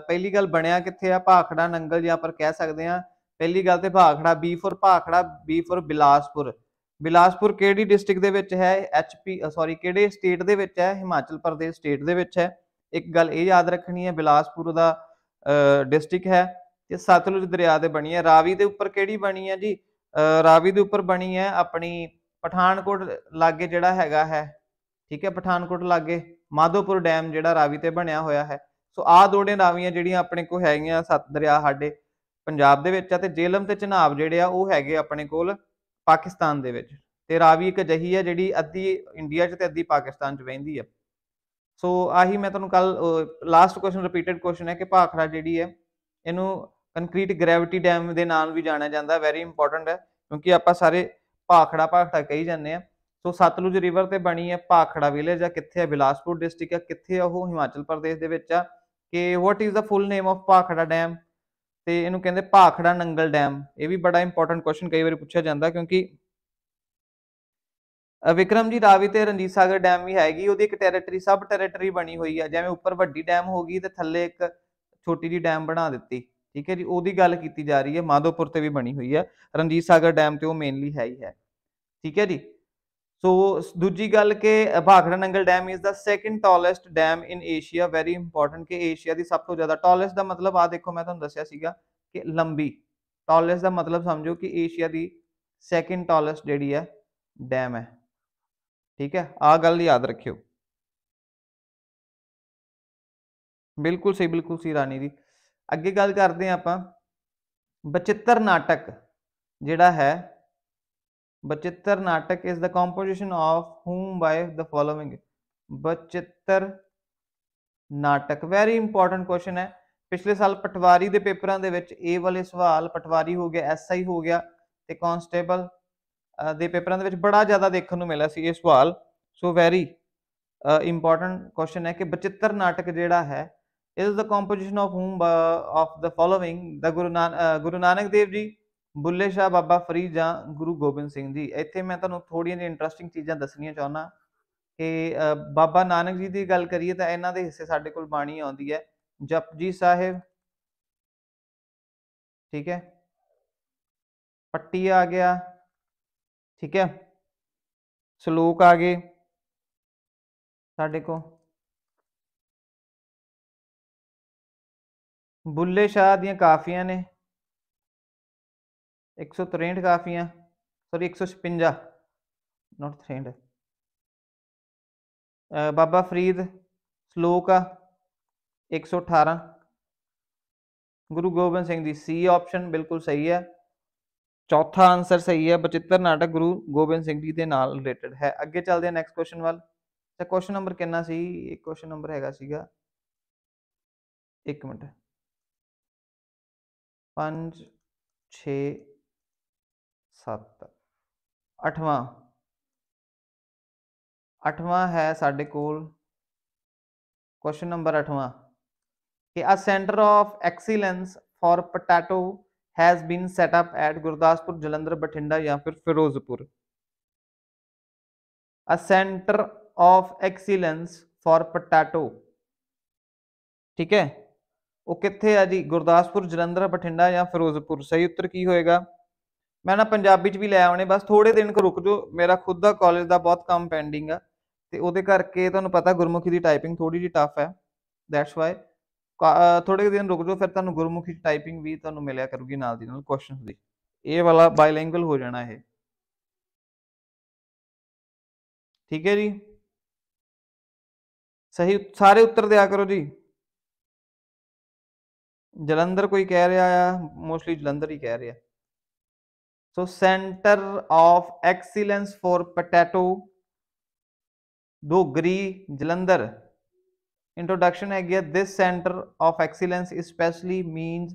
ਪਹਿਲੀ ਗੱਲ ਬਣਿਆ ਕਿੱਥੇ ਆ? ਭਾਖੜਾ ਨੰਗਲ ਜਾਂ ਪਰ ਕਹਿ ਸਕਦੇ ਆ ਪਹਿਲੀ ਗੱਲ ਤੇ Bhakra B for Bhakra B for Bilaspur. Bilaspur ਕਿਹੜੀ ਡਿਸਟ੍ਰਿਕਟ ਦੇ ਵਿੱਚ ਹੈ? ਐਚਪੀ ਸੌਰੀ ਕਿਹੜੇ ਸਟੇਟ ਦੇ ਵਿੱਚ ਹੈ? ਹਿਮਾਚਲ ਪ੍ਰਦੇਸ਼ ਸਟੇਟ ਦੇ ਵਿੱਚ ਹੈ। ਇੱਕ ਗੱਲ ਇਹ ਯਾਦ ਰੱਖਣੀ ਹੈ, ਬਿਲਾਸਪੁਰ ਦਾ ਡਿਸਟ੍ਰਿਕਟ ਹੈ ਤੇ ਸਤਲੁਜ ਦਰਿਆ ਤੇ ਬਣੀ ਹੈ। ਰਾਵੀ ਦੇ ਉੱਪਰ ਕਿਹੜੀ ਬਣੀ ਹੈ ਜੀ? ਰਾਵੀ ਦੇ ਉੱਪਰ ਬਣੀ ਹੈ ਆਪਣੀ ਪਠਾਨਕੋਟ ਲਾਗੇ ਜਿਹੜਾ ਹੈਗਾ ਹੈ, ਠੀਕ ਹੈ ਪਠਾਨਕੋਟ ਲਾਗੇ, ਮਾਧੋਪੁਰ ਡੈਮ ਜਿਹੜਾ ਰਾਵੀ ਤੇ ਬਣਿਆ ਹੋਇਆ ਹੈ। ਸੋ ਆ ਦੋੜੇ ਰਾਵੀਆਂ ਜਿਹੜੀਆਂ ਆਪਣੇ ਕੋਲ ਹੈਗੀਆਂ ਸਤ ਦਰਿਆ ਸਾਡੇ ਪੰਜਾਬ ਦੇ ਵਿੱਚ ਆ ਤੇ ਜੇਲਮ ਤੇ ਚਨਾਬ ਜਿਹੜੇ ਆ ਉਹ ਹੈਗੇ ਆਪਣੇ ਕੋਲ ਪਾਕਿਸਤਾਨ ਦੇ ਵਿੱਚ। ਤੇ ਰਾਵੀ ਇੱਕ ਅਜਿਹੀ ਹੈ ਜਿਹੜੀ ਅੱਧੀ ਇੰਡੀਆ 'ਚ ਤੇ ਅੱਧੀ ਪਾਕਿਸਤਾਨ 'ਚ ਵਹਿੰਦੀ ਆ। ਸੋ ਆਹੀ ਮੈਂ ਤੁਹਾਨੂੰ ਕੱਲ ਲਾਸਟ ਕੁਐਸਚਨ ਰਿਪੀਟਡ ਕੁਐਸਚਨ ਹੈ ਕਿ ਭਾਖੜਾ ਜਿਹੜੀ ਹੈ, ਇਹਨੂੰ ਕੰਕਰੀਟ ਗ੍ਰੈਵਿਟੀ ਡੈਮ ਦੇ ਨਾਲ ਵੀ ਜਾਣਿਆ ਜਾਂਦਾ ਵੈਰੀ ਇੰਪੋਰਟੈਂਟ ਹੈ, ਕਿਉਂਕਿ ਆਪਾਂ ਸਾਰੇ ਭਾਖੜਾ ਭਾਖੜਾ ਕਹੀ ਜਾਂਦੇ ਆ ਸੋ ਸਤਲੁਜ ਰਿਵਰ ਤੇ ਬਣੀ ਹੈ ਭਾਖੜਾ ਵਿਲੇਜ ਆ, ਕਿੱਥੇ ਹੈ ਬਿਲਾਸਪੁਰ ਡਿਸਟ੍ਰਿਕਟ ਆ, ਕਿੱਥੇ ਆ ਉਹ? ਹਿਮਾਚਲ ਪ੍ਰਦੇਸ਼ ਦੇ ਵਿੱਚ ਆ। ਕਿ what is the full name of Bhakra dam ਤੇ ਇਹਨੂੰ ਕਹਿੰਦੇ ਭਾਖੜਾ ਨੰਗਲ ਡੈਮ ਇਹ ਵੀ ਬੜਾ ਇੰਪੋਰਟੈਂਟ ਕੁਐਸਚਨ ਕਈ ਵਾਰੀ ਪੁੱਛਿਆ ਜਾਂਦਾ, ਕਿਉਂਕਿ ਵਿਕਰਮ ਜੀ ਰਾਵੀ ਤੇ ਰਣਜੀਤ ਸਾਗਰ ਡੈਮ ਵੀ ਹੈਗੀ, ਉਹਦੀ ਇੱਕ ਟੈਰੀਟਰੀ ਸਬ ਟੈਰੀਟਰੀ ਬਣੀ ਹੋਈ ਆ, ਜਿਵੇਂ ਉੱਪਰ ਵੱਡੀ ਡੈਮ ਹੋ ਗਈ ਤੇ ਥੱਲੇ ਇੱਕ ਛੋਟੀ ਜੀ ਡੈਮ ਬਣਾ ਦਿੱਤੀ, ਠੀਕ ਹੈ ਜੀ, ਉਹਦੀ ਗੱਲ ਕੀਤੀ ਜਾ ਰਹੀ ਹੈ, ਮਾਧੋਪੁਰ ਤੇ ਵੀ ਬਣੀ ਹੋਈ ਹੈ ਰਣਜੀਤ ਸਾਗਰ ਡੈਮ ਤੇ ਉਹ ਮੇਨਲੀ ਹੈ ਹੀ ਹੈ, ਠੀਕ ਹੈ ਜੀ, ਸੋ ਦੂਜੀ ਗੱਲ ਕਿ Bhakra Nangal dam is the second tallest dam in Asia very important ਕਿ ਏਸ਼ੀਆ ਦੀ ਸਭ ਤੋਂ ਜ਼ਿਆਦਾ ਟਾਲੈਸਟ ਦਾ ਮਤਲਬ ਆ ਦੇਖੋ, ਮੈਂ ਤੁਹਾਨੂੰ ਦੱਸਿਆ ਸੀਗਾ ਕਿ ਲੰਬੀ ਟਾਲੈਸਟ ਦਾ ਮਤਲਬ ਸਮਝੋ ਕਿ ਏਸ਼ੀਆ ਦੀ ਸੈਕੰਡ ਟਾਲੈਸਟ ਜਿਹੜੀ ਹੈ ਡੈਮ ਹੈ ਠੀਕ ਹੈ ਆ ਗੱਲ ਯਾਦ ਰੱਖਿਓ। ਬਿਲਕੁਲ ਸਹੀ ਬਿਲਕੁਲ ਸਹੀ ਰਾਣੀ ਦੀ ਅੱਗੇ ਗੱਲ ਕਰਦੇ ਆ ਆਪਾਂ। ਬਚਿੱਤਰ ਨਾਟਕ ਜਿਹੜਾ ਹੈ, Bachittar Natak is the composition of whom by the following Bachittar Natak very important question ਹੈ। ਪਿਛਲੇ ਸਾਲ ਪਟਵਾਰੀ ਦੇ ਪੇਪਰਾਂ ਦੇ ਵਿੱਚ ਇਹ ਵਾਲੇ ਸਵਾਲ, ਪਟਵਾਰੀ ਹੋ ਗਿਆ ਐਸਆਈ ਹੋ ਗਿਆ ਤੇ ਕਾਂਸਟੇਬਲ ਦੇ ਪੇਪਰਾਂ ਦੇ ਵਿੱਚ ਬੜਾ ਜ਼ਿਆਦਾ ਦੇਖਣ ਨੂੰ ਮਿਲਿਆ ਸੀ ਇਹ ਸਵਾਲ। ਸੋ ਵੈਰੀ ਇੰਪੋਰਟੈਂਟ ਕੁਐਸਚਨ ਹੈ ਕਿ ਬਚਿੱਤਰ ਨਾਟਕ ਜਿਹੜਾ ਹੈ is the composition of whom of the following ਦਾ ਗੁਰੂ ਨਾਨਕ ਗੁਰੂ ਨਾਨਕ ਦੇਵ ਜੀ, ਬੁੱਲੇ ਸ਼ਾਹ ਬਾਬਾ ਫਰੀਦ ਜਾਂ ਗੁਰੂ ਗੋਬਿੰਦ ਸਿੰਘ ਜੀ। ਇੱਥੇ ਮੈਂ ਤੁਹਾਨੂੰ ਥੋੜੀਆਂ ਜਿਹੀਆਂ ਇੰਟਰਸਟਿੰਗ ਚੀਜ਼ਾਂ ਦੱਸਣੀਆਂ ਚਾਹੁੰਦਾ ਕਿ ਬਾਬਾ ਨਾਨਕ ਜੀ ਦੀ ਗੱਲ ਕਰੀਏ ਤਾਂ ਇਹਨਾਂ ਦੇ ਹਿੱਸੇ ਸਾਡੇ ਕੋਲ ਬਾਣੀ ਆਉਂਦੀ ਹੈ, ਜਪਜੀ ਸਾਹਿਬ, ਠੀਕ ਹੈ, ਪੱਟੀ ਆ ਗਿਆ ਠੀਕ ਹੈ ਸ਼ਲੋਕ ਆ ਗਏ ਸਾਡੇ ਕੋ ਬੁੱਲੇ ਸ਼ਾਹ ਦੀਆਂ ਕਾਫੀਆਂ ਨੇ 163 ਕਾਫੀਆਂ ਸੌਰੀ 156 ਨਾਟ 63 ਬਾਬਾ ਫਰੀਦ ਸ਼ਲੋਕ ਆ 118 ਗੁਰੂ ਗੋਬਿੰਦ ਸਿੰਘ ਦੀ ਸੀ ਆਪਸ਼ਨ ਬਿਲਕੁਲ ਸਹੀ ਹੈ ਚੌਥਾ ਆਨਸਰ ਸਹੀ ਹੈ, ਬਚਿੱਤਰ ਨਾਟਕ ਗੁਰੂ ਗੋਬਿੰਦ ਸਿੰਘ ਜੀ ਦੇ ਨਾਲ ਰਿਲੇਟਡ ਹੈ। ਅੱਗੇ ਚੱਲਦੇ ਹਾਂ ਨੈਕਸਟ ਕੁਐਸਚਨ ਵੱਲ। ਤੇ ਕੁਐਸਚਨ ਨੰਬਰ ਕਿੰਨਾ ਸੀ? ਇਹ ਕੁਐਸਚਨ ਨੰਬਰ ਹੈਗਾ ਸੀਗਾ। 1 ਮਿੰਟ। 5 6 7 ਅੱਠਵਾਂ। ਅੱਠਵਾਂ ਹੈ ਸਾਡੇ ਕੋਲ। ਕੁਐਸਚਨ ਨੰਬਰ 8ਵਾਂ ਕਿ a center of excellence for potato has been set up at Gurdaspur Jalandhar Bathinda ਜਾਂ ਫਿਰ Firozpur a center of excellence for potato. ਠੀਕ ਹੈ ਉਹ ਕਿੱਥੇ ਆ ਜੀ ਗੁਰਦਾਸਪੁਰ ਜਲੰਧਰ ਬਠਿੰਡਾ ਜਾਂ ਫਿਰੋਜ਼ਪੁਰ ਸਹੀ ਉੱਤਰ ਕੀ ਹੋਏਗਾ ਮੈਂ ਨਾ ਪੰਜਾਬੀ ਚ ਵੀ ਲੈ ਆਉਣੇ ਬਸ ਥੋੜੇ ਦਿਨ ਕ ਰੁਕ ਜਾਓ ਮੇਰਾ ਖੁਦ ਦਾ ਕਾਲਜ ਦਾ ਬਹੁਤ ਕੰਮ ਪੈਂਡਿੰਗ ਆ ਤੇ ਉਹਦੇ ਕਰਕੇ ਤੁਹਾਨੂੰ ਪਤਾ ਗੁਰਮੁਖੀ ਦੀ ਟਾਈਪਿੰਗ ਥੋੜੀ ਜਿਹੀ ਟਫ ਹੈ ਦੈਟਸ ਵਾਈ ਥੋੜੇ ਦਿਨ ਰੁਕ ਜਾਓ, ਫਿਰ ਤੁਹਾਨੂੰ ਗੁਰਮੁਖੀ ਟਾਈਪਿੰਗ ਵੀ ਤੁਹਾਨੂੰ ਮਿਲਿਆ ਕਰੂਗੀ ਨਾਲ ਦੀ ਨਾਲ ਕੁਐਸਚਨਸ ਦੀ। ਇਹ ਵਾਲਾ ਬਾਇਲਿੰਗੁਅਲ ਹੋ ਜਾਣਾ ਇਹ। ਠੀਕ ਹੈ ਜੀ? ਸਹੀ ਸਾਰੇ ਉੱਤਰ ਦਿਆ ਕਰੋ ਜੀ। ਜਲੰਧਰ ਕੋਈ ਕਹਿ ਰਿਹਾ ਆ? ਮੋਸਟਲੀ ਜਲੰਧਰ ਹੀ ਕਹਿ ਰਿਹਾ। So centre of excellence for potato Dhogri Jalandhar. Introduction ਹੈਗੀ ਹੈ this center of excellence especially means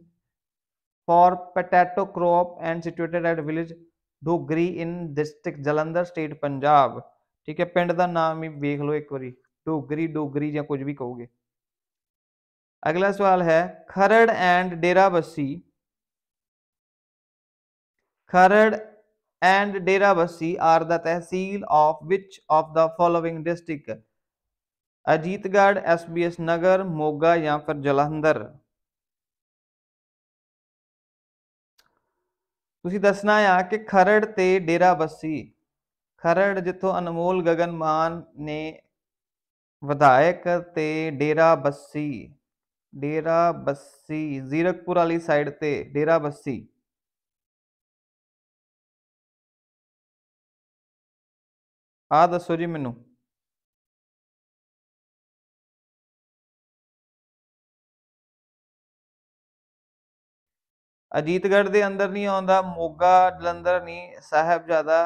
for potato crop and situated at village Dogri in district Jalandhar state Punjab ਠੀਕ ਹੈ ਪਿੰਡ ਦਾ ਨਾਮ ਹੀ ਵੇਖ ਲਓ ਇੱਕ ਵਾਰੀ ਡੋਗਰੀ ਡੋਗਰੀ ਜਾਂ ਕੁਝ ਵੀ ਕਹੋਗੇ ਅਗਲਾ ਸਵਾਲ ਹੈ Kharar and Derabassi Kharar and Derabassi are the tehsil of which of the following district Ajitgarh SBS Nagar, Moga ਜਾਂ ਫਿਰ ਜਲੰਧਰ? ਤੁਸੀਂ ਦੱਸਣਾ ਆ ਕਿ ਖਰੜ ਤੇ ਡੇਰਾ ਬੱਸੀ। ਖਰੜ ਜਿੱਥੋਂ ਅਨਮੋਲ ਗਗਨ ਮਾਨ ਨੇ ਵਿਧਾਇਕ ਤੇ ਡੇਰਾ ਬੱਸੀ ਡੇਰਾ ਬੱਸੀ, ਜ਼ੀਰਕਪੁਰ ਵਾਲੀ ਸਾਈਡ ਤੇ ਡੇਰਾ ਬੱਸੀ। ਆ ਦੱਸੋ ਜੀ ਮੈਨੂੰ। ਅਜੀਤਗੜ੍ਹ ਦੇ ਅੰਦਰ ਨਹੀਂ ਆਉਂਦਾ, ਮੋਗਾ, ਜਲੰਧਰ ਨਹੀਂ, ਸਾਹਿਬਜ਼ਾਦਾ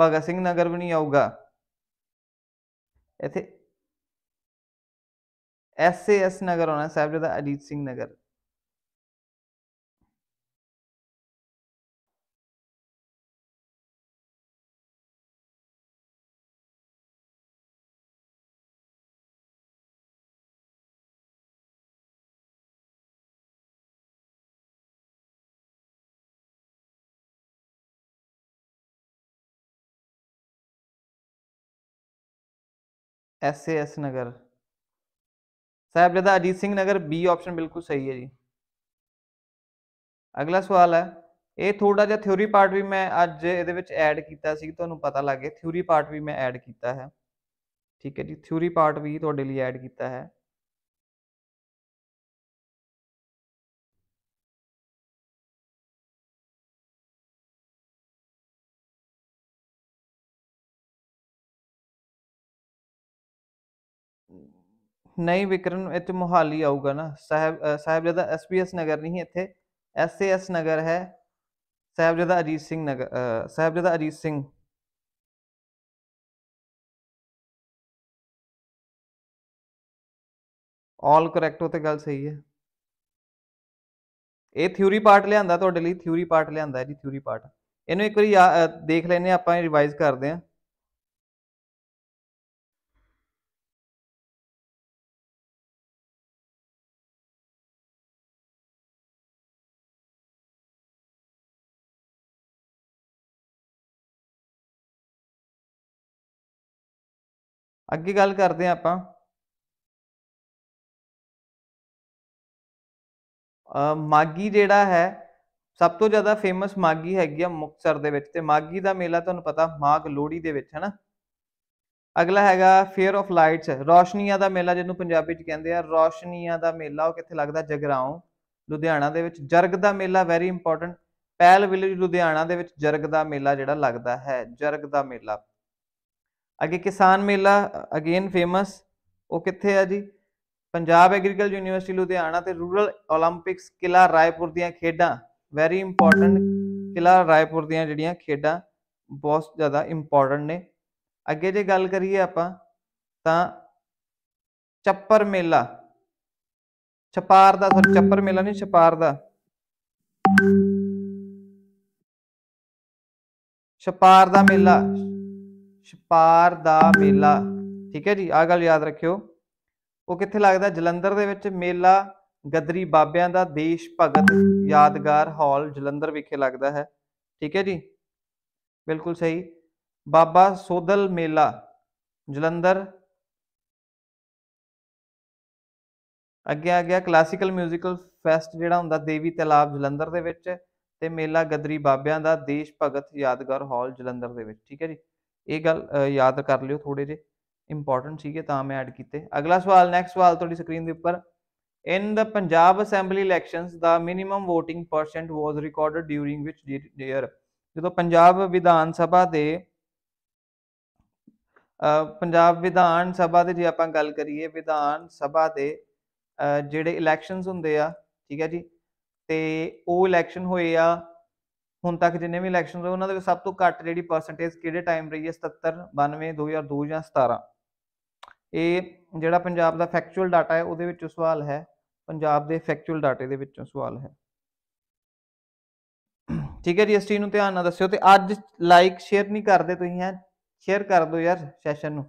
ਭਗਤ ਸਿੰਘ ਨਗਰ ਵੀ ਨਹੀਂ ਆਊਗਾ। ਇੱਥੇ ਐਸਏਐਸ ਨਗਰ ਆਉਣਾ, Sahibzada Ajit Singh Nagar. SAS Nagar. Sahibzada Ajit Singh Nagar B option ਬਿਲਕੁਲ ਸਹੀ ਹੈ ਜੀ। ਅਗਲਾ ਸਵਾਲ ਹੈ, ਇਹ ਥੋੜਾ ਜਿਹਾ ਥਿਊਰੀ ਪਾਰਟ ਵੀ ਮੈਂ ਅੱਜ ਇਹਦੇ ਵਿੱਚ ਐਡ ਕੀਤਾ ਸੀ, ਤੁਹਾਨੂੰ ਪਤਾ ਲੱਗੇ ਥਿਊਰੀ ਪਾਰਟ ਵੀ ਮੈਂ ਐਡ ਕੀਤਾ ਹੈ। ਠੀਕ ਹੈ ਜੀ ਥਿਊਰੀ ਪਾਰਟ ਵੀ ਤੁਹਾਡੇ ਲਈ ਐਡ ਕੀਤਾ ਹੈ। ਨਹੀਂ ਵਿਕਰਨ ਇੱਥੇ ਮੋਹਾਲੀ ਆਊਗਾ ਨਾ ਸਾਹਿਬ ਅ, ਸਾਹਿਬਜ਼ਾਦਾ ਐਸਪੀਐਸ ਨਗਰ ਨਹੀਂ ਇੱਥੇ ਐਸਏਐਸ ਨਗਰ ਹੈ ਸਾਹਿਬਜ਼ਾਦਾ ਅਜੀਤ ਸਿੰਘ ਨਗਰ ਅ, ਸਾਹਿਬਜ਼ਾਦਾ ਅਜੀਤ ਸਿੰਘ ਆਲ ਕਰੈਕਟ ਉਹ ਤੇ ਗੱਲ ਸਹੀ ਹੈ ਇਹ ਥਿਊਰੀ ਪਾਰਟ ਲਿਆਂਦਾ ਤੁਹਾਡੇ ਲਈ ਥਿਊਰੀ ਪਾਰਟ ਲਿਆਂਦਾ ਹੈ ਜੀ ਥਿਊਰੀ ਪਾਰਟ ਇਹਨੂੰ ਇੱਕ ਵਾਰੀ ਯਾ- ਅ, ਦੇਖ ਲੈਨੇ ਆਪਾਂ ਰਿਵਾਈਜ਼ ਕਰਦੇ ਹਾਂ ਅੱਗੇ ਗੱਲ ਕਰਦੇ ਹਾਂ ਆਪਾਂ। ਅ, ਮਾਗੀ ਜਿਹੜਾ ਹੈ ਸਭ ਤੋਂ ਜ਼ਿਆਦਾ ਫੇਮਸ ਮਾਗੀ ਹੈਗੀ ਆ ਮੁਕਤਸਰ ਦੇ ਵਿੱਚ ਤੇ ਮਾਗੀ ਦਾ ਮੇਲਾ ਤੁਹਾਨੂੰ ਪਤਾ ਮਾਘ ਲੋਹੜੀ ਦੇ ਵਿੱਚ ਹੈ ਨਾ ਅਗਲਾ ਹੈਗਾ ਫੇਅਰ ਆਫ ਲਾਈਟਸ ਰੋਸ਼ਨੀਆਂ ਦਾ ਮੇਲਾ ਜਿਹਨੂੰ ਪੰਜਾਬੀ ਚ ਕਹਿੰਦੇ ਆ। ਰੋਸ਼ਨੀਆਂ ਦਾ ਮੇਲਾ ਉਹ ਕਿੱਥੇ ਲੱਗਦਾ? ਜਗਰਾਉਂ ਲੁਧਿਆਣਾ ਦੇ ਵਿੱਚ। ਜਰਗ ਦਾ ਮੇਲਾ ਵੈਰੀ ਇੰਪੋਰਟੈਂਟ ਪਹਿਲ ਵਿਲੇਜ ਲੁਧਿਆਣਾ ਦੇ ਵਿੱਚ ਜਰਗ ਦਾ ਮੇਲਾ ਜਿਹੜਾ ਲੱਗਦਾ ਹੈ ਜਰਗ ਦਾ ਮੇਲਾ। ਅੱਗੇ ਕਿਸਾਨ ਮੇਲਾ ਅਗੇਨ ਫੇਮਸ ਉਹ ਕਿੱਥੇ ਆ ਜੀ? ਪੰਜਾਬ ਐਗਰੀਕਲਚਰ ਯੂਨੀਵਰਸਿਟੀ ਲੁਧਿਆਣਾ ਤੇ ਰੂਰਲ 올림픽ਸ ਕਿਲਾ ਰਾਏਪੁਰ ਦੀਆਂ ਖੇਡਾਂ ਵੈਰੀ ਇੰਪੋਰਟੈਂਟ ਕਿਲਾ ਰਾਏਪੁਰ ਦੀਆਂ ਜਿਹੜੀਆਂ ਖੇਡਾਂ, ਬਹੁਤ ਜ਼ਿਆਦਾ ਇੰਪੋਰਟੈਂਟ ਨੇ। ਅੱਗੇ ਜੇ ਗੱਲ ਕਰੀਏ ਆਪਾਂ, ਤਾਂ ਚੱਪਰ ਮੇਲਾ, ਛਪਾਰ ਦਾ ਸੋ ਚੱਪਰ ਮੇਲਾ ਨਹੀਂ, ਛਪਾਰ ਦਾ। ਛਪਾਰ ਦਾ ਮੇਲਾ ਛਪਾਰ ਦਾ ਮੇਲਾ ਠੀਕ ਹੈ ਜੀ ਆ ਗੱਲ ਯਾਦ ਰੱਖਿਓ ਉਹ ਕਿੱਥੇ ਲੱਗਦਾ ਜਲੰਧਰ ਦੇ ਵਿੱਚ ਮੇਲਾ ਗਦਰੀ ਬਾਬਿਆਂ ਦਾ ਦੇਸ਼ ਭਗਤ ਯਾਦਗਾਰ ਹਾਲ ਜਲੰਧਰ ਵਿਖੇ ਲੱਗਦਾ ਹੈ ਠੀਕ ਹੈ ਜੀ ਬਿਲਕੁਲ ਸਹੀ ਬਾਬਾ ਸੋਦਲ ਮੇਲਾ ਜਲੰਧਰ ਅੱਗੇ ਆ ਗਿਆ ਕਲਾਸੀਕਲ 뮤지컬 ਫੈਸਟ ਜਿਹੜਾ ਹੁੰਦਾ ਦੇਵੀ ਤਲਾਬ ਜਲੰਧਰ ਦੇ ਵਿੱਚ ਤੇ ਮੇਲਾ ਗਦਰੀ ਬਾਬਿਆਂ ਦਾ ਦੇਸ਼ ਭਗਤ ਯਾਦਗਾਰ ਹਾਲ ਜਲੰਧਰ ਦੇ ਵਿੱਚ ਠੀਕ ਹੈ ਜੀ ਇਹ ਗੱਲ ਯਾਦ ਕਰ ਲਿਓ ਥੋੜੇ ਜਿਹੇ ਇੰਪੋਰਟੈਂਟ ਸੀਗੇ ਤਾਂ ਮੈਂ ਐਡ ਕੀਤੇ। ਅਗਲਾ ਸਵਾਲ ਨੈਕਸਟ ਸਵਾਲ ਤੁਹਾਡੀ ਸਕਰੀਨ ਦੇ ਉੱਪਰ। In the Punjab assembly elections the minimum VOTING percent was recorded during which year ਜਦੋਂ ਪੰਜਾਬ ਵਿਧਾਨ ਸਭਾ ਦੇ ਪੰਜਾਬ ਵਿਧਾਨ ਸਭਾ ਦੇ ਜੇ ਆਪਾਂ ਗੱਲ ਕਰੀਏ, ਵਿਧਾਨ ਸਭਾ ਦੇ ਜਿਹੜੇ ਇਲੈਕਸ਼ਨਸ ਹੁੰਦੇ ਆ, ਠੀਕ ਹੈ ਜੀ, ਤੇ ਉਹ ਇਲੈਕਸ਼ਨ ਹੋਏ ਆ ਹੁਣ ਤੱਕ ਜਿੰਨੇ ਵੀ ਇਲੈਕਸ਼ਨ ਹੋਏ, ਉਹਨਾਂ ਦੇ ਵਿੱਚ ਸਭ ਤੋਂ ਘੱਟ ਜਿਹੜੀ ਪਰਸੈਂਟੇਜ ਕਿਹੜੇ ਟਾਈਮ ਰਹੀ ਹੈ? 77 92 2002 ਜਾਂ 17 ਇਹ ਜਿਹੜਾ ਪੰਜਾਬ ਦਾ ਫੈਕਚੁਅਲ ਡਾਟਾ ਹੈ, ਉਹਦੇ ਵਿੱਚੋਂ ਸਵਾਲ ਹੈ। ਪੰਜਾਬ ਦੇ ਫੈਕਚੁਅਲ ਡਾਟੇ ਦੇ ਵਿੱਚੋਂ ਸਵਾਲ ਹੈ। ਠੀਕ ਹੈ ਜੀ, ਇਸ ਚੀਜ਼ ਨੂੰ ਧਿਆਨ ਨਾਲ ਦੱਸਿਓ ਤੇ ਅੱਜ ਲਾਈਕ ਸ਼ੇਅਰ ਨਹੀਂ ਕਰਦੇ ਤੁਸੀਂ ਹੈ। ਸ਼ੇਅਰ ਕਰ ਦਿਓ ਯਾਰ ਸੈਸ਼ਨ ਨੂੰ।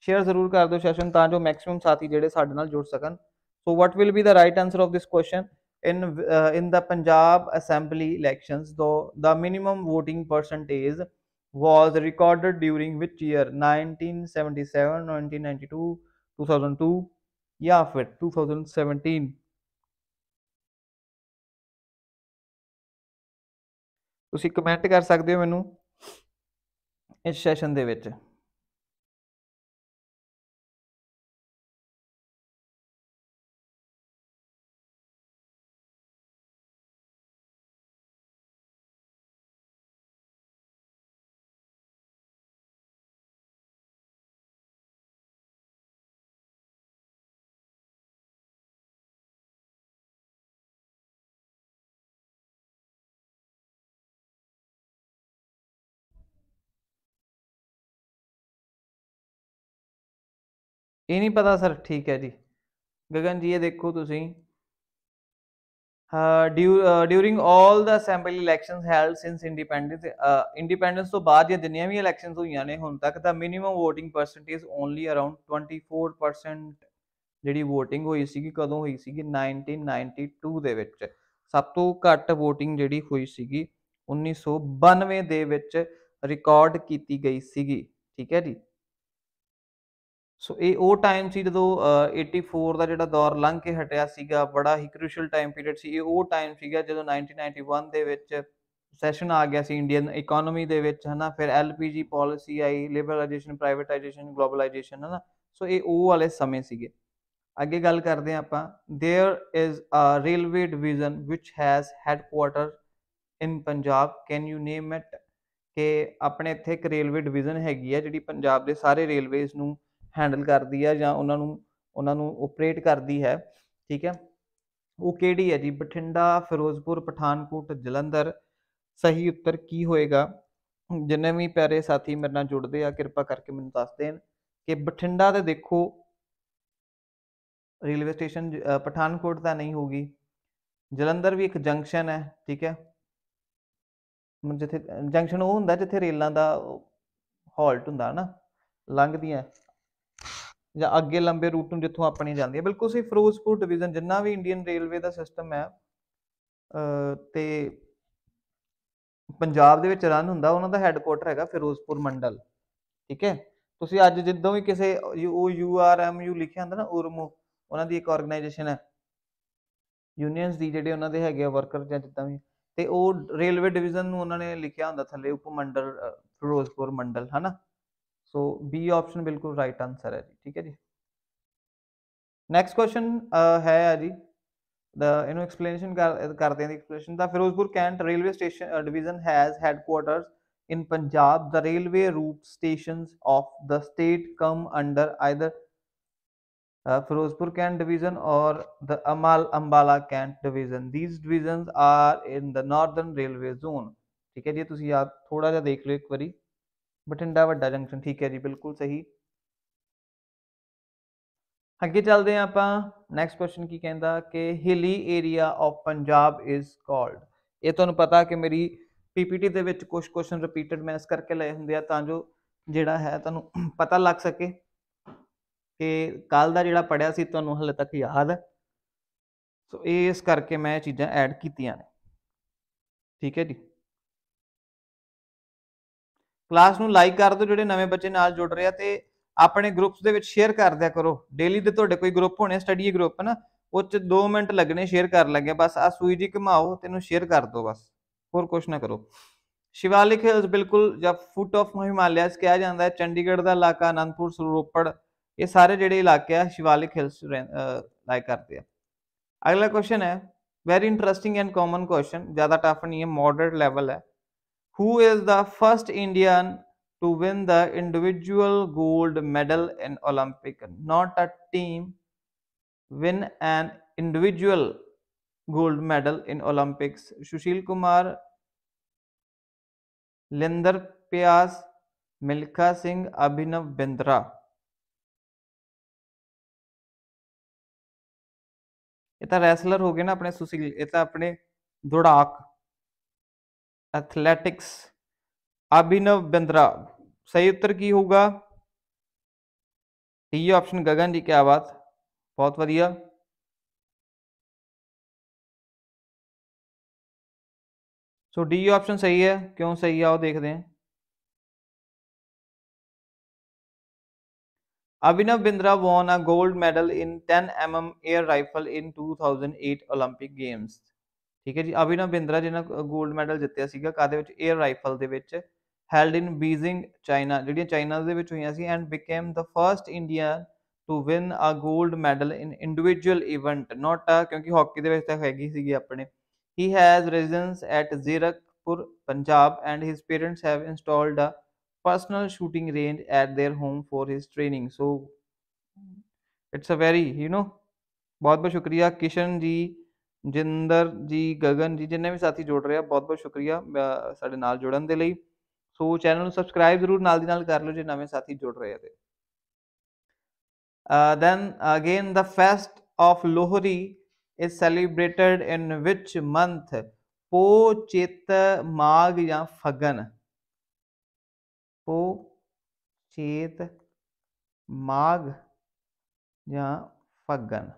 ਸ਼ੇਅਰ ਜ਼ਰੂਰ ਕਰ ਦਿਓ ਸੈਸ਼ਨ ਤਾਂ ਜੋ ਮੈਕਸਿਮਮ ਸਾਥੀ ਜਿਹੜੇ ਸਾਡੇ ਨਾਲ ਜੁੜ ਸਕਣ। So what will be the right answer of this question in uh, in the Punjab Assembly elections, though the minimum voting percentage was recorded during which year 1977, 1992, 2002, yeah, for 2017. ਤੁਸੀਂ comment ਕਰ ਸਕਦੇ ਹੋ ਮੈਨੂੰ ਇਸ ਸੈਸ਼ਨ ਦੇ ਵਿੱਚ ਇਹ ਨਹੀਂ ਪਤਾ ਸਰ, ਠੀਕ ਹੈ ਜੀ। ਗਗਨ ਜੀ, ਇਹ ਦੇਖੋ ਤੁਸੀਂ। During all the assembly elections held since independence independence ਤੋਂ ਬਾਅਦ ਦੀਆਂ ਜਿੰਨੀਆਂ ਵੀ ਇਲੈਕਸ਼ਨਸ ਹੋਈਆਂ ਨੇ, ਹੁਣ ਤੱਕ ਦਾ minimum VOTING percentage only around 24% ਜਿਹੜੀ VOTING ਹੋਈ ਸੀਗੀ, ਕਦੋਂ ਹੋਈ ਸੀਗੀ? 1992 ਦੇ ਵਿੱਚ। ਸਭ ਤੋਂ ਘੱਟ VOTING ਜਿਹੜੀ ਹੋਈ ਸੀਗੀ 1992 ਦੇ ਵਿੱਚ ਰਿਕਾਰਡ ਕੀਤੀ ਗਈ ਸੀਗੀ। ਠੀਕ ਹੈ ਜੀ। ਸੋ ਇਹ ਉਹ ਟਾਈਮ ਸੀ ਜਦੋਂ 84 ਦਾ ਜਿਹੜਾ ਦੌਰ ਲੰਘ ਕੇ ਹਟਿਆ ਸੀਗਾ ਬੜਾ ਹੀ ਕ੍ਰੂਸ਼ੀਅਲ ਟਾਈਮ ਪੀਰੀਅਡ ਸੀ ਇਹ ਉਹ ਟਾਈਮ ਸੀਗਾ ਜਦੋਂ 1991 ਦੇ ਵਿੱਚ ਸੈਸ਼ਨ ਆ ਗਿਆ ਸੀ ਇੰਡੀਅਨ ਇਕਨੋਮੀ ਦੇ ਵਿੱਚ ਹਨਾ ਫਿਰ ਐਲਪੀਜੀ ਪਾਲਿਸੀ ਆਈ ਲਿਬਰਲਾਈਜੇਸ਼ਨ ਪ੍ਰਾਈਵੇਟਾਈਜੇਸ਼ਨ ਗਲੋਬਲਾਈਜੇਸ਼ਨ ਹਨਾ ਸੋ ਇਹ ਉਹ ਵਾਲੇ ਸਮੇਂ ਸੀਗੇ ਅੱਗੇ ਗੱਲ ਕਰਦੇ ਹਾਂ ਆਪਾਂ there is a railway division which has headquarters in Punjab can you name it ਕਿ ਆਪਣੇ ਇੱਥੇ ਇੱਕ ਰੇਲਵੇ ਡਿਵੀਜ਼ਨ ਹੈਗੀ ਆ ਜਿਹੜੀ ਪੰਜਾਬ ਦੇ ਸਾਰੇ ਰੇਲਵੇਜ਼ ਨੂੰ ਹੈਂਡਲ ਕਰਦੀ ਹੈ ਜਾਂ ਉਹਨਾਂ ਨੂੰ ਉਹਨਾਂ ਨੂੰ ਆਪਰੇਟ ਕਰਦੀ ਹੈ, ਠੀਕ ਹੈ? ਉਹ ਕਿਹੜੀ ਹੈ ਜੀ? ਬਠਿੰਡਾ, ਫਿਰੋਜ਼ਪੁਰ, ਪਠਾਨਕੋਟ, ਜਲੰਧਰ, ਸਹੀ ਉੱਤਰ ਕੀ ਹੋਏਗਾ? ਜਿੰਨੇ ਵੀ ਪਿਆਰੇ ਸਾਥੀ ਮੇਰੇ ਨਾਲ ਜੁੜਦੇ ਆ, ਕਿਰਪਾ ਕਰਕੇ ਮੈਨੂੰ ਦੱਸ ਦੇਣ ਕਿ ਬਠਿੰਡਾ ਤੇ ਦੇਖੋ, ਰੇਲਵੇ ਸਟੇਸ਼ਨ ਪਠਾਨਕੋਟ ਤਾਂ ਨਹੀਂ ਹੋਗੀ ਜਲੰਧਰ ਵੀ ਇੱਕ ਜੰਕਸ਼ਨ ਹੈ, ਠੀਕ ਹੈ? ਜਿੱਥੇ, ਜੰਕਸ਼ਨ ਉਹ ਹੁੰਦਾ ਜਿੱਥੇ ਰੇਲਾਂ ਦਾ ਹਾਲਟ ਹੁੰਦਾ ਨਾ ਲੰਘਦੀਆਂ। ਜਾਂ ਅੱਗੇ ਲੰਬੇ ਰੂਟ ਨੂੰ ਜਿੱਥੋਂ ਆਪਣੀ ਜਾਂਦੀ ਹੈ। ਬਿਲਕੁਲ ਸਹੀ, ਫਿਰੋਜ਼ਪੁਰ ਡਿਵੀਜ਼ਨ ਜਿੰਨਾ ਵੀ ਇੰਡੀਅਨ ਰੇਲਵੇ ਦਾ ਸਿਸਟਮ ਹੈ ਤੇ ਪੰਜਾਬ ਦੇ ਵਿੱਚ ਰਨ ਹੁੰਦਾ, ਉਹਨਾਂ ਦਾ ਹੈੱਡਕੁਆਟਰ ਹੈਗਾ ਫਿਰੋਜ਼ਪੁਰ ਮੰਡਲ, ਠੀਕ ਹੈ? ਤੁਸੀਂ ਅੱਜ ਜਿੱਦੋਂ ਵੀ ਕਿਸੇ ਉਹ ਯੂ ਆਰ ਐਮ ਯੂ ਲਿਖਿਆ ਹੁੰਦਾ ਨਾ, ਉਰਮੂ, ਉਹਨਾਂ ਦੀ ਇੱਕ ਆਰਗੇਨਾਈਜੇਸ਼ਨ ਹੈ। ਯੂਨੀਅਨਸ ਦੀ ਜਿਹੜੇ ਉਹਨਾਂ ਦੇ ਹੈਗੇ ਆ ਵਰਕਰ ਜਾਂ ਜਿੱਦਾਂ ਵੀ, ਤੇ ਉਹ ਰੇਲਵੇ ਡਿਵੀਜ਼ਨ ਨੂੰ ਉਹਨਾਂ ਨੇ ਲਿਖਿਆ ਹੁੰਦਾ ਥੱਲੇ ਉਪ ਮੰਡਲ ਫਿਰੋਜ਼ਪੁਰ ਮੰਡਲ, ਹਨਾ? ਸੋ ਬੀ ਆਪਸ਼ਨ ਬਿਲਕੁਲ ਰਾਈਟ ਆਨਸਰ ਹੈ ਜੀ ਠੀਕ ਹੈ ਜੀ ਨੈਕਸਟ ਕੁਐਸਚਨ ਹੈ ਆ ਜੀ ਦਾ ਇਹਨੂੰ ਐਕਸਪਲੇਨੇਸ਼ਨ ਕਰਦੇ ਆਂ ਦੀ explanation the Ferozepur cantt railway station division has headquarters in Punjab, the railway route stations of the state come under either uh, Firozpur Kent division or the Amal Ambala Kent division. These divisions are in the northern railway zone. ਠੀਕ ਹੈ ਜੀ ਤੁਸੀਂ ਯਾਦ ਥੋੜਾ ਜਿਹਾ ਦੇਖ ਲਿਓ ਇੱਕ ਵਾਰੀ ਬਠਿੰਡਾ ਵੱਡਾ ਜੰਕਸ਼ਨ, ਠੀਕ ਹੈ ਜੀ, ਬਿਲਕੁਲ ਸਹੀ। ਅੱਗੇ ਚੱਲਦੇ ਹਾਂ ਆਪਾਂ। ਨੈਕਸਟ ਕੁਐਸਚਨ ਕੀ ਕਹਿੰਦਾ? ਕਿ hilly area of Punjab is called ਇਹ ਤੁਹਾਨੂੰ ਪਤਾ ਕਿ ਮੇਰੀ ਪੀਪੀਟੀ ਦੇ ਵਿੱਚ ਕੁਝ ਕੁਐਸਚਨ ਰਿਪੀਟਡ ਮੈਂ ਇਸ ਕਰਕੇ ਲਏ ਹੁੰਦੇ ਆ ਤਾਂ ਜੋ ਜਿਹੜਾ ਹੈ ਤੁਹਾਨੂੰ ਪਤਾ ਲੱਗ ਸਕੇ। ਕਿ ਕੱਲ ਦਾ ਜਿਹੜਾ ਪੜਿਆ ਸੀ ਤੁਹਾਨੂੰ ਹਲੇ ਤੱਕ ਯਾਦ। ਹੈ ਸੋ ਇਸ ਕਰਕੇ ਮੈਂ ਇਹ ਚੀਜ਼ਾਂ ਐਡ ਕੀਤੀਆਂ ਨੇ। ਠੀਕ ਹੈ ਜੀ। ਕਲਾਸ ਨੂੰ ਲਾਈਕ ਕਰ ਦਿਓ ਜਿਹੜੇ ਨਵੇਂ ਬੱਚੇ ਨਾਲ ਜੁੜ ਰਹੇ ਆ ਤੇ ਆਪਣੇ ਗਰੁੱਪਸ ਦੇ ਵਿੱਚ ਸ਼ੇਅਰ ਕਰ ਦਿਆ ਕਰੋ। ਡੇਲੀ ਦੇ ਤੁਹਾਡੇ ਕੋਈ ਗਰੁੱਪ ਹੋਣੇ ਸਟੱਡੀ ਗਰੁੱਪ ਨਾ, ਉਹ ਚ 2 ਮਿੰਟ ਲੱਗਣੇ ਸ਼ੇਅਰ ਕਰ ਲੱਗੇ ਬਸ ਆ ਸੂਈ ਜੀ ਘਮਾਓ ਤੈਨੂੰ ਸ਼ੇਅਰ ਕਰ ਦਿਓ ਬਸ, ਹੋਰ ਕੁਝ ਨਾ ਕਰੋ। ਸ਼ਿਵਾਲਿਕ ਹਿਲਸ ਬਿਲਕੁਲ ਜਾਂ ਫੁੱਟ ਆਫ ਹਿਮਾਲਿਆਸ ਕਿਹਾ ਜਾਂਦਾ ਹੈ, ਚੰਡੀਗੜ੍ਹ ਦਾ ਇਲਾਕਾ, ਅਨੰਦਪੁਰ, ਸਰੋਪੜ, ਇਹ ਸਾਰੇ ਜਿਹੜੇ ਇਲਾਕੇ ਆ ਸ਼ਿਵਾਲਿਕ ਹਿਲਸ ਲਾਈਕ ਕਰਦੇ ਆ। ਅਗਲਾ ਕੁਐਸਚਨ ਹੈ very interesting and common question ਜ਼ਿਆਦਾ ਟਫ ਨਹੀਂ ਹੈ ਮੋਡਰੇਟ ਲੈਵਲ ਹੈ। Who is the first indian to win the individual gold medal in olympic not a team win an individual gold medal in olympics sushil kumar Leander Paes Milkha Singh Abhinav Bindra ਇਹ ਤਾਂ wrestler ਹੋ ਗਏ ਨਾ ਆਪਣੇ ਸੁਸ਼ੀਲ ਇਹ ਤਾਂ ਆਪਣੇ ਦੌੜਾਕ ਐਥਲੈਟਿਕਸ ਅਭਿਨਵ ਬਿੰਦਰਾ ਸਹੀ ਉੱਤਰ ਕੀ ਹੋਊਗਾ ਡੀ ਆਪਸ਼ਨ ਗਗਨ ਜੀ ਕੀ ਬਾਤ ਬਹੁਤ ਵਧੀਆ ਸੋ ਡੀ ਆਪਸ਼ਨ ਸਹੀ ਹੈ ਕਿਉਂ ਸਹੀ ਆ ਉਹ ਦੇਖਦੇ ਹਾਂ Abhinav Bindra won a gold medal in 10 mm air rifle in 2008 Olympic Games. ਠੀਕ ਹੈ ਜੀ, ਅਭਿਨਵ ਬਿੰਦਰਾ ਜਿਹਨਾਂ ਗੋਲਡ ਮੈਡਲ ਜਿੱਤਿਆ ਸੀਗਾ ਕਾਦੇ ਵਿੱਚ? 에ਅਰ ਰਾਈਫਲ ਦੇ ਵਿੱਚ ਹੈਲਡ ਇਨ ਬੀਜ਼ਿੰਗ ਚਾਈਨਾ ਜਿਹੜੀਆਂ ਚਾਈਨਾ ਦੇ ਵਿੱਚ ਹੋਈਆਂ ਸੀ and became the first Indian to win a 골ਡ medal in individual event not ਕਿਉਂਕਿ ਹਾਕੀ ਦੇ ਵਿੱਚ ਤਾਂ ਹੈਗੀ ਸੀਗੀ ਆਪਣੇ। He has residence at Zirakpur Punjab and his parents have installed a personal shooting range at their home for his training so it's a very you know ਬਹੁਤ ਬਹੁਤ ਸ਼ੁਕਰੀਆ ਕਿਸ਼ਨ ਜੀ ਜਿੰਦਰ ਜੀ ਗਗਨ ਜੀ ਜਿੰਨੇ ਵੀ ਸਾਥੀ ਜੁੜ ਰਹੇ ਆ ਬਹੁਤ ਬਹੁਤ ਸ਼ੁਕਰੀਆ ਸਾਡੇ ਨਾਲ ਜੁੜਨ ਦੇ ਲਈ। ਸੋ ਚੈਨਲ ਨੂੰ ਸਬਸਕ੍ਰਾਈਬ ਜ਼ਰੂਰ ਨਾਲ ਦੀ ਨਾਲ ਕਰ ਲਓ ਜੇ ਨਵੇਂ ਸਾਥੀ ਜੁੜ ਰਹੇ ਆ ਤੇ। Uh, then again, the fest of Lohri is celebrated in which month? ਪੋ ਚਿਤ ਮਾਘ ਜਾਂ ਫਗਨ? ਪੋ ਚੇਤ ਮਾਘ ਜਾਂ ਫਗਨ?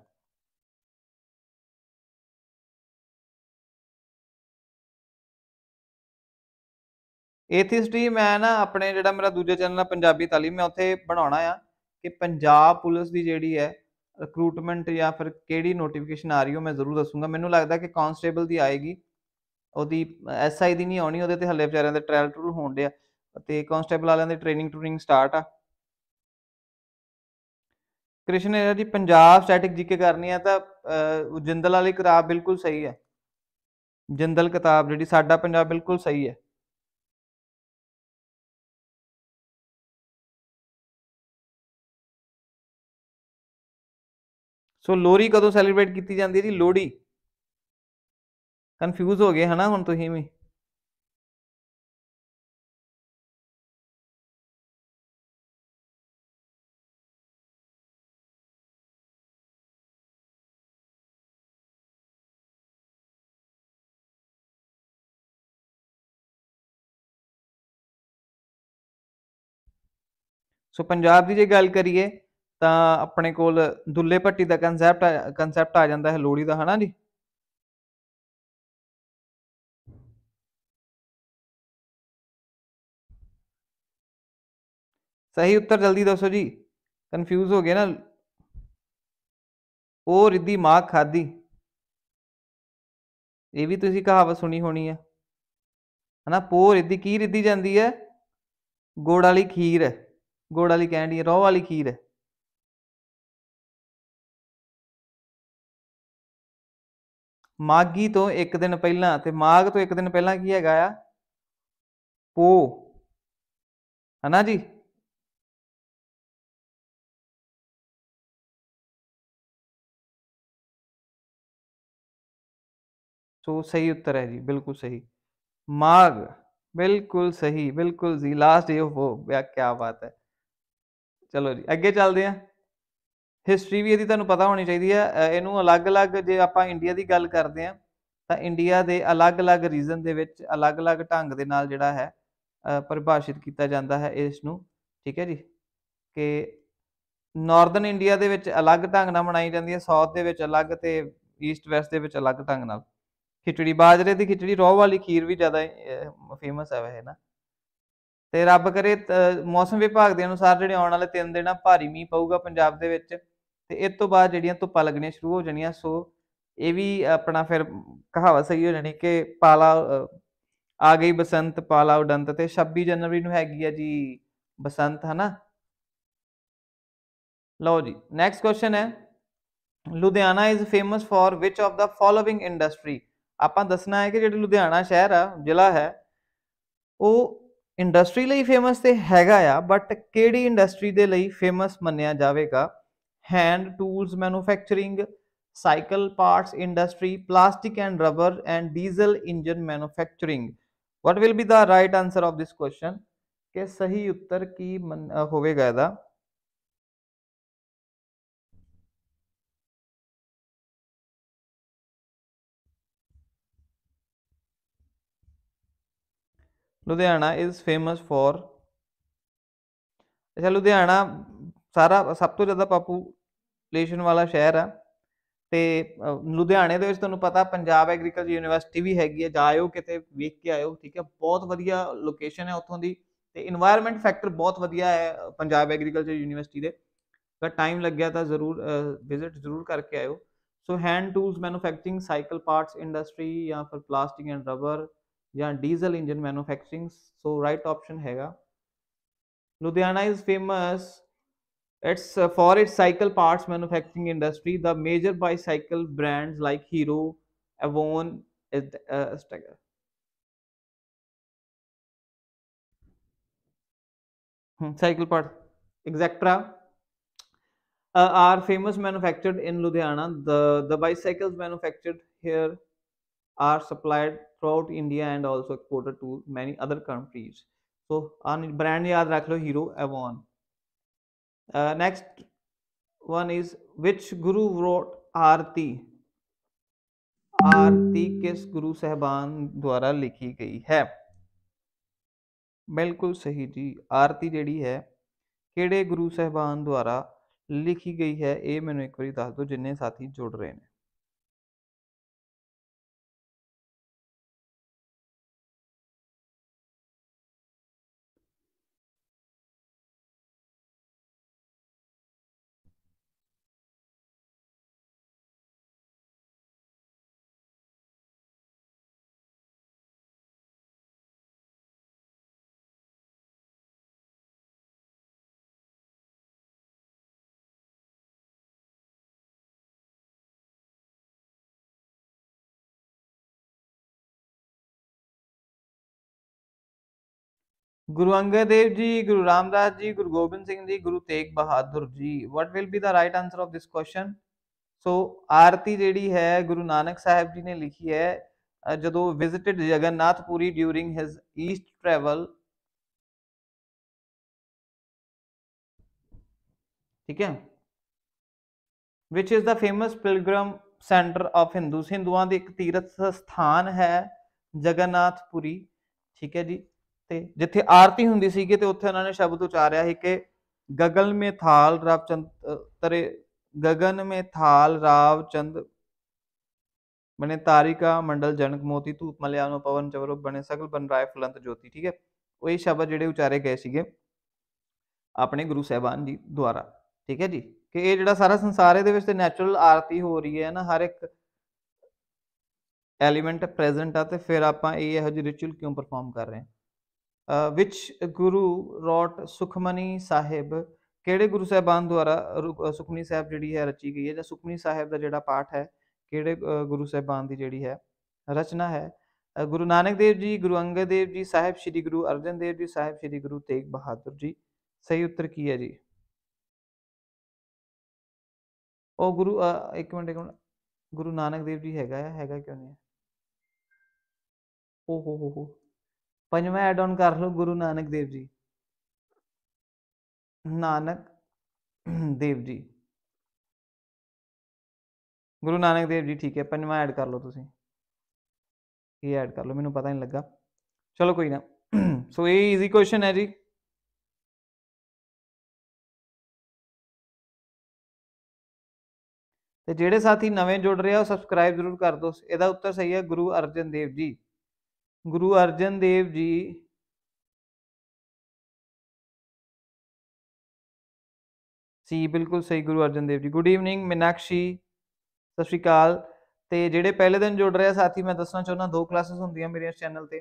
ਏਥਿਸਟ ਮੈਂ ਨਾ ਆਪਣੇ ਜਿਹੜਾ ਮੇਰਾ ਦੂਜਾ ਚੈਨਲ ਹੈ ਪੰਜਾਬੀ ਤਾਲੀਮ, ਮੈਂ ਉੱਥੇ ਬਣਾਉਣਾ ਆ ਕਿ ਪੰਜਾਬ ਪੁਲਿਸ ਦੀ ਜਿਹੜੀ ਹੈ ਰਿਕਰੂਟਮੈਂਟ ਜਾਂ ਫਿਰ ਕਿਹੜੀ ਨੋਟੀਫਿਕੇਸ਼ਨ ਆ ਰਹੀ ਹੋ ਮੈਂ ਜ਼ਰੂਰ ਦੱਸੂਗਾ। ਮੈਨੂੰ ਲੱਗਦਾ ਕਿ ਕਾਂਸਟੇਬਲ ਦੀ ਆਏਗੀ। ਉਹਦੀ ਐਸਆਈ ਦੀ ਨਹੀਂ ਆਉਣੀ, ਉਹਦੇ ਤੇ ਹੱਲੇ ਵਿਚਾਰਿਆਂ ਦੇ ਟ੍ਰਾਇਲ ਟਰੂਲ ਹੋਣ ਡਿਆ ਤੇ ਕਾਂਸਟੇਬਲ ਵਾਲਿਆਂ ਦੀ ਟ੍ਰੇਨਿੰਗ ਟ੍ਰੇਨਿੰਗ ਸਟਾਰਟ ਆ। ਕ੍ਰਿਸ਼ਨ, ਇਹ ਜੀ ਪੰਜਾਬ ਸਟੈਟਿਕ ਜੀਕੇ ਕਰਨੀ ਆ ਤਾਂ ਜਿੰਦਲ ਵਾਲੀ ਕਿਤਾਬ ਬਿਲਕੁਲ ਸਹੀ ਹੈ। ਜਿੰਦਲ ਕਿਤਾਬ ਜਿਹੜੀ ਸਾਡਾ ਪੰਜਾਬ ਬਿਲਕੁਲ ਸਹੀ ਹੈ। ਸੋ ਲੋਹੜੀ ਕਦੋਂ ਸੈਲੀਬ੍ਰੇਟ ਕੀਤੀ ਜਾਂਦੀ ਹੈ ਜੀ ਲੋਹੜੀ ਕਨਫਿਊਜ਼ ਹੋ ਗਏ ਹਨਾ ਹੁਣ ਤੁਸੀਂ ਵੀ ਸੋ ਪੰਜਾਬ ਦੀ ਜੇ ਗੱਲ ਕਰੀਏ ਤਾਂ ਆਪਣੇ ਕੋਲ ਦੁੱਲੇ ਭੱਟੀ ਦਾ ਕਨਸੈਪਟ ਕਨਸੈਪਟ ਆ ਜਾਂਦਾ ਹੈ, ਲੋਹੜੀ ਦਾ, ਹਨਾ ਜੀ? ਸਹੀ ਉੱਤਰ ਜਲਦੀ ਦੱਸੋ ਜੀ ਕਨਫਿਊਜ਼ ਹੋ ਗਏ ਨਾ। ਉਹ ਰਿੱਧੀ ਮਾਂ ਖਾਦੀ ਇਹ ਵੀ ਤੁਸੀਂ ਕਹਾਵਤ ਸੁਣੀ ਹੋਣੀ ਹੈ ਹਨਾ ਪੋ ਰਿੱਧੀ, ਕੀ ਰਿੱਧੀ ਜਾਂਦੀ ਹੈ? ਗੋੜ ਵਾਲੀ ਖੀਰ ਹੈ। ਗੋੜ ਵਾਲੀ ਕਹਿੰਦੀ ਹੈ, ਰੋਹ ਵਾਲੀ ਖੀਰ ਹੈ। ਮਾਗੀ ਤੋਂ ਇੱਕ ਦਿਨ ਪਹਿਲਾਂ ਤੇ ਮਾਗ ਤੋਂ ਇੱਕ ਦਿਨ ਪਹਿਲਾਂ ਕੀ ਹੈਗਾ ਆ? ਪੋ। ਹਨਾ ਜੀ? ਸੋ ਸਹੀ ਉੱਤਰ ਹੈ ਜੀ, ਬਿਲਕੁਲ ਸਹੀ। ਮਾਗ, ਬਿਲਕੁਲ ਸਹੀ, ਬਿਲਕੁਲ ਜੀ ਲਾਸਟ ਇਹ ਉਹ ਕੀ ਬਾਤ ਹੈ। ਚਲੋ ਜੀ, ਅੱਗੇ ਚੱਲਦੇ ਹਾਂ। ਹਿਸਟਰੀ ਵੀ ਇਹਦੀ ਤੁਹਾਨੂੰ ਪਤਾ ਹੋਣੀ ਚਾਹੀਦੀ ਹੈ ਇਹਨੂੰ ਅਲੱਗ-ਅਲੱਗ ਜੇ ਆਪਾਂ ਇੰਡੀਆ ਦੀ ਗੱਲ ਕਰਦੇ ਹਾਂ, ਤਾਂ ਇੰਡੀਆ ਦੇ ਅਲੱਗ-ਅਲੱਗ ਰੀਜਨ ਦੇ ਵਿੱਚ ਅਲੱਗ-ਅਲੱਗ ਢੰਗ ਦੇ ਨਾਲ ਜਿਹੜਾ ਹੈ ਪਰਿਭਾਸ਼ਿਤ ਕੀਤਾ ਜਾਂਦਾ ਹੈ ਇਸ ਨੂੰ ਠੀਕ ਹੈ ਜੀ? ਕਿ ਨਾਰਥਰਨ ਇੰਡੀਆ ਦੇ ਵਿੱਚ ਅਲੱਗ ਢੰਗ ਨਾਲ ਮਨਾਈ ਜਾਂਦੀ ਹੈ ਸਾਊਥ ਦੇ ਵਿੱਚ ਅਲੱਗ ਤੇ ਈਸਟ ਵੈਸਟ ਦੇ ਵਿੱਚ ਅਲੱਗ ਢੰਗ ਨਾਲ। ਖਿਚੜੀ ਬਾਜਰੇ ਦੀ ਖਿਚੜੀ ਰੋਹ ਵਾਲੀ ਖੀਰ ਵੀ ਜ਼ਿਆਦਾ ਫੇਮਸ ਹੈ ਵੈਸੇ ਨਾ। ਤੇ ਰੱਬ ਕਰੇ ਮੌਸਮ ਵਿਭਾਗ ਦੇ ਅਨੁਸਾਰ ਜਿਹੜੇ ਆਉਣ ਵਾਲੇ 3 ਦਿਨਾਂ ਭਾਰੀ ਮੀਂਹ ਪਊਗਾ ਪੰਜਾਬ ਦੇ ਵਿੱਚ। ਤੇ ਇਸ ਤੋਂ ਬਾਅਦ ਜਿਹੜੀਆਂ ਧੁੱਪਾਂ ਲੱਗਣੀਆਂ ਸ਼ੁਰੂ ਹੋ ਜਾਣੀਆਂ, ਸੋ ਇਹ ਵੀ ਆਪਣਾ ਫਿਰ ਕਹਾਵਾ ਸਹੀ ਹੋ ਜਾਣੀ ਕਿ ਪਾਲਾ ਆ ਗਈ ਬਸੰਤ, ਪਾਲਾ ਉਡੰਤ ਤੇ 26 ਜਨਵਰੀ ਨੂੰ ਹੈਗੀ ਆ ਜੀ ਬਸੰਤ, ਹਨਾ? ਲਓ ਜੀ ਨੈਕਸਟ ਕੁਐਸਚਨ ਹੈ। Ludhiana is famous for which of the following industry ਆਪਾਂ ਦੱਸਣਾ ਹੈ ਕਿ ਜਿਹੜਾ ਲੁਧਿਆਣਾ ਸ਼ਹਿਰ ਆ, ਜ਼ਿਲ੍ਹਾ ਹੈ, ਉਹ ਇੰਡਸਟਰੀ ਲਈ ਫੇਮਸ ਤੇ ਹੈਗਾ ਆ ਬਟ ਕਿਹੜੀ ਇੰਡਸਟਰੀ ਦੇ ਲਈ ਫੇਮਸ ਮੰਨਿਆ ਜਾਵੇਗਾ? Hand tools manufacturing cycle parts industry plastic and rubber and diesel engine manufacturing what will be the right answer of this question ਕਿ ਸਹੀ ਉੱਤਰ ਕੀ ਹੋਵੇਗਾ ਇਹਦਾ ਲੁਧਿਆਣਾ ਇਜ਼ ਫੇਮਸ ਫॉर ਅੱਛਾ ਲੁਧਿਆਣਾ ਸਾਰਾ ਸਭ ਤੋਂ ਜ਼ਿਆਦਾ ਪੋਲੂਸ਼ਨ ਵਾਲਾ ਸ਼ਹਿਰ ਆ। ਤੇ ਲੁਧਿਆਣੇ ਦੇ ਵਿੱਚ ਤੁਹਾਨੂੰ ਪਤਾ ਪੰਜਾਬ ਐਗਰੀਕਲਚਰ ਯੂਨੀਵਰਸਿਟੀ ਵੀ ਹੈਗੀ ਹੈ ਜਾਇਓ ਕਿਤੇ, ਵੇਖ ਕੇ ਆਇਓ, ਠੀਕ ਹੈ ਬਹੁਤ ਵਧੀਆ ਲੋਕੇਸ਼ਨ ਹੈ ਉੱਥੋਂ ਦੀ ਤੇ এনवायरमेंट ਫੈਕਟਰ ਬਹੁਤ ਵਧੀਆ ਹੈ ਪੰਜਾਬ ਐਗਰੀਕਲਚਰ ਯੂਨੀਵਰਸਿਟੀ ਦੇ। ਦਾ ਟਾਈਮ ਲੱਗਿਆ ਤਾਂ ਜ਼ਰੂਰ ਵਿਜ਼ਿਟ ਜ਼ਰੂਰ ਕਰਕੇ ਆਇਓ। So hand tools manufacturing cycle parts industry ਜਾਂ ਫਿਰ ਪਲਾਸਟਿਕ ਐਂਡ ਰਬਰ ਜਾਂ diesel engine manufacturing so right option ਹੈਗਾ। Ludhiana is famous it's uh, for its cycle parts manufacturing industry the major bicycle brands like hero avon uh, cycle part exactra uh, are famous manufactured in ludhiana the the bicycles manufactured here are supplied throughout India and also exported to many other countries. So on brand yaad rakh Hero Avon. Uh, next one is which guru wrote आरती आरती किस गुरु सहबान द्वारा लिखी गई है ਬਿਲਕੁਲ ਸਹੀ ਜੀ ਆਰਤੀ ਜਿਹੜੀ ਹੈ ਕਿਹੜੇ ਗੁਰੂ ਸਹਿਬਾਨ ਦੁਆਰਾ ਲਿਖੀ ਗਈ ਹੈ ਇਹ ਮੈਨੂੰ ਇੱਕ ਵਾਰੀ ਦੱਸ ਦਿਓ ਜਿੰਨੇ ਸਾਥੀ ਜੁੜ ਰਹੇ ਨੇ Guru Angad Dev Ji, Guru Ramdas Ji, Guru Gobind Singh Ji, Guru Tegh Bahadur Ji. What will be the right answer of this question? ਸੋ ਆਰਤੀ ਜਿਹੜੀ ਹੈ ਗੁਰੂ ਨਾਨਕ ਸਾਹਿਬ ਜੀ ਨੇ ਲਿਖੀ ਹੈ ਜਦੋਂ visited Jagannathpuri during his east travel ਠੀਕ ਹੈ which is the famous pilgrim center of hindus ਹਿੰਦੂਆਂ ਦੇ ਇੱਕ ਤੀਰਥ ਸਥਾਨ ਹੈ ਜਗਨਨਾਥਪੁਰੀ ਠੀਕ ਹੈ ਜੀ ਤੇ ਜਿੱਥੇ ਆਰਤੀ ਹੁੰਦੀ ਸੀਗੀ ਤੇ ਉੱਥੇ ਉਹਨਾਂ ਨੇ ਸ਼ਬਦ ਉਚਾਰਿਆ ਸੀ ਕਿ ਗਗਨ ਮੇ ਥਾਲ ਰਾਵਚੰਦ ਤਰੇ, ਗਗਨ ਮੇ ਥਾਲ ਰਾਵ ਚੰਦ, ਬਣੇ ਤਾਰਿਕਾ ਮੰਡਲ ਜਨਕ ਮੋਤੀ ਧੂਪ ਮਲਿਆ ਨੂੰ ਪਵਨ ਚਵਰੋ ਬਣੇ ਸਗਲ ਬਨ ਰਾਏ ਫਲੰਤ ਜੋਤੀ, ਠੀਕ ਹੈ? ਉਹ ਇਹ ਸ਼ਬਦ ਜਿਹੜੇ ਉਚਾਰੇ ਗਏ ਸੀਗੇ ਆਪਣੇ ਗੁਰੂ ਸਾਹਿਬਾਨ ਜੀ ਦੁਆਰਾ, ਠੀਕ ਹੈ ਜੀ? ਕਿ ਇਹ ਜਿਹੜਾ ਸਾਰਾ ਸੰਸਾਰ ਇਹਦੇ ਵਿੱਚ ਤੇ ਨੈਚੁਰਲ ਆਰਤੀ ਹੋ ਰਹੀ ਹੈ ਨਾ, ਹਰ ਇੱਕ ਐਲੀਮੈਂਟ ਪ੍ਰੈਜ਼ੈਂਟ ਆ ਤੇ ਫਿਰ ਆਪਾਂ ਇਹ ਇਹੋ ਜਿਹੇ ਰਿਚੁਅਲ ਕਿਉਂ ਪਰਫਾਰਮ ਕਰ ਰਹੇ ਹਾਂ? ਵਿਚ ਗੁਰੂ ਰੋਟ ਸੁਖਮਨੀ ਸਾਹਿਬ ਕਿਹੜੇ ਗੁਰੂ ਸਾਹਿਬਾਨ ਦੁਆਰਾ ਸੁਖਮਨੀ ਸਾਹਿਬ ਜਿਹੜੀ ਹੈ ਰਚੀ ਗਈ ਹੈ ਜਾਂ ਸੁਖਮਨੀ ਸਾਹਿਬ ਦਾ ਜਿਹੜਾ ਪਾਠ ਹੈ, ਕਿਹੜੇ ਗੁਰੂ ਸਾਹਿਬਾਨ ਦੀ ਜਿਹੜੀ ਹੈ ਰਚਨਾ ਹੈ? ਗੁਰੂ ਨਾਨਕ ਦੇਵ ਜੀ, ਗੁਰੂ ਅੰਗਦ ਦੇਵ ਜੀ ਸਾਹਿਬ, ਸ੍ਰੀ ਗੁਰੂ ਅਰਜਨ ਦੇਵ ਜੀ ਸਾਹਿਬ, ਸ੍ਰੀ ਗੁਰੂ ਤੇਗ ਬਹਾਦਰ ਜੀ। ਸਹੀ ਉੱਤਰ ਕੀ ਹੈ ਜੀ? ਉਹ ਗੁਰੂ ਇੱਕ ਮਿੰਟ ਇੱਕ ਮਿੰਟ। ਗੁਰੂ ਨਾਨਕ ਦੇਵ ਜੀ ਹੈਗਾ ਹੈ ਹੈਗਾ ਕਿਉਂ ਨਹੀਂ ਓ ਹੋ ਹੋ ਹੋ। ਪੰਜਵਾਂ ਐਡ ਆਨ ਕਰ ਲਓ ਗੁਰੂ ਨਾਨਕ ਦੇਵ ਜੀ। ਨਾਨਕ ਦੇਵ ਜੀ। ਗੁਰੂ ਨਾਨਕ ਦੇਵ ਜੀ, ਠੀਕ ਹੈ, ਪੰਜਵਾਂ ਐਡ ਕਰ ਲਓ ਤੁਸੀਂ। ਇਹ ਐਡ ਕਰ ਲਓ, ਮੈਨੂੰ ਪਤਾ ਨਹੀਂ ਲੱਗਾ। ਚਲੋ ਕੋਈ ਨਾ। ਸੋ ਇਹ ਈਜ਼ੀ ਕੁਐਸਚਨ ਹੈ ਜੀ। ਤੇ ਜਿਹੜੇ ਸਾਥੀ ਨਵੇਂ ਜੁੜ ਰਹੇ ਆ, ਉਹ ਸਬਸਕ੍ਰਾਈਬ ਜ਼ਰੂਰ ਕਰ ਦਿਓ। ਇਹਦਾ ਉੱਤਰ ਸਹੀ ਹੈ ਗੁਰੂ ਅਰਜਨ ਦੇਵ ਜੀ। ਗੁਰੂ ਅਰਜਨ ਦੇਵ ਜੀ ਸੀ, ਬਿਲਕੁਲ ਸਹੀ, ਗੁਰੂ ਅਰਜਨ ਦੇਵ ਜੀ। Good evening Minakshi. ਸਤਿ ਸ਼੍ਰੀ ਅਕਾਲ। ਤੇ ਜਿਹੜੇ ਪਹਿਲੇ ਦਿਨ ਜੁੜ ਰਹੇ ਆ, ਸਾਥੀ, ਮੈਂ ਦੱਸਣਾ ਚਾਹੁੰਦਾ, ਦੋ ਕਲਾਸਿਸ ਹੁੰਦੀਆਂ ਮੇਰੇ ਇਸ ਚੈਨਲ ਤੇ।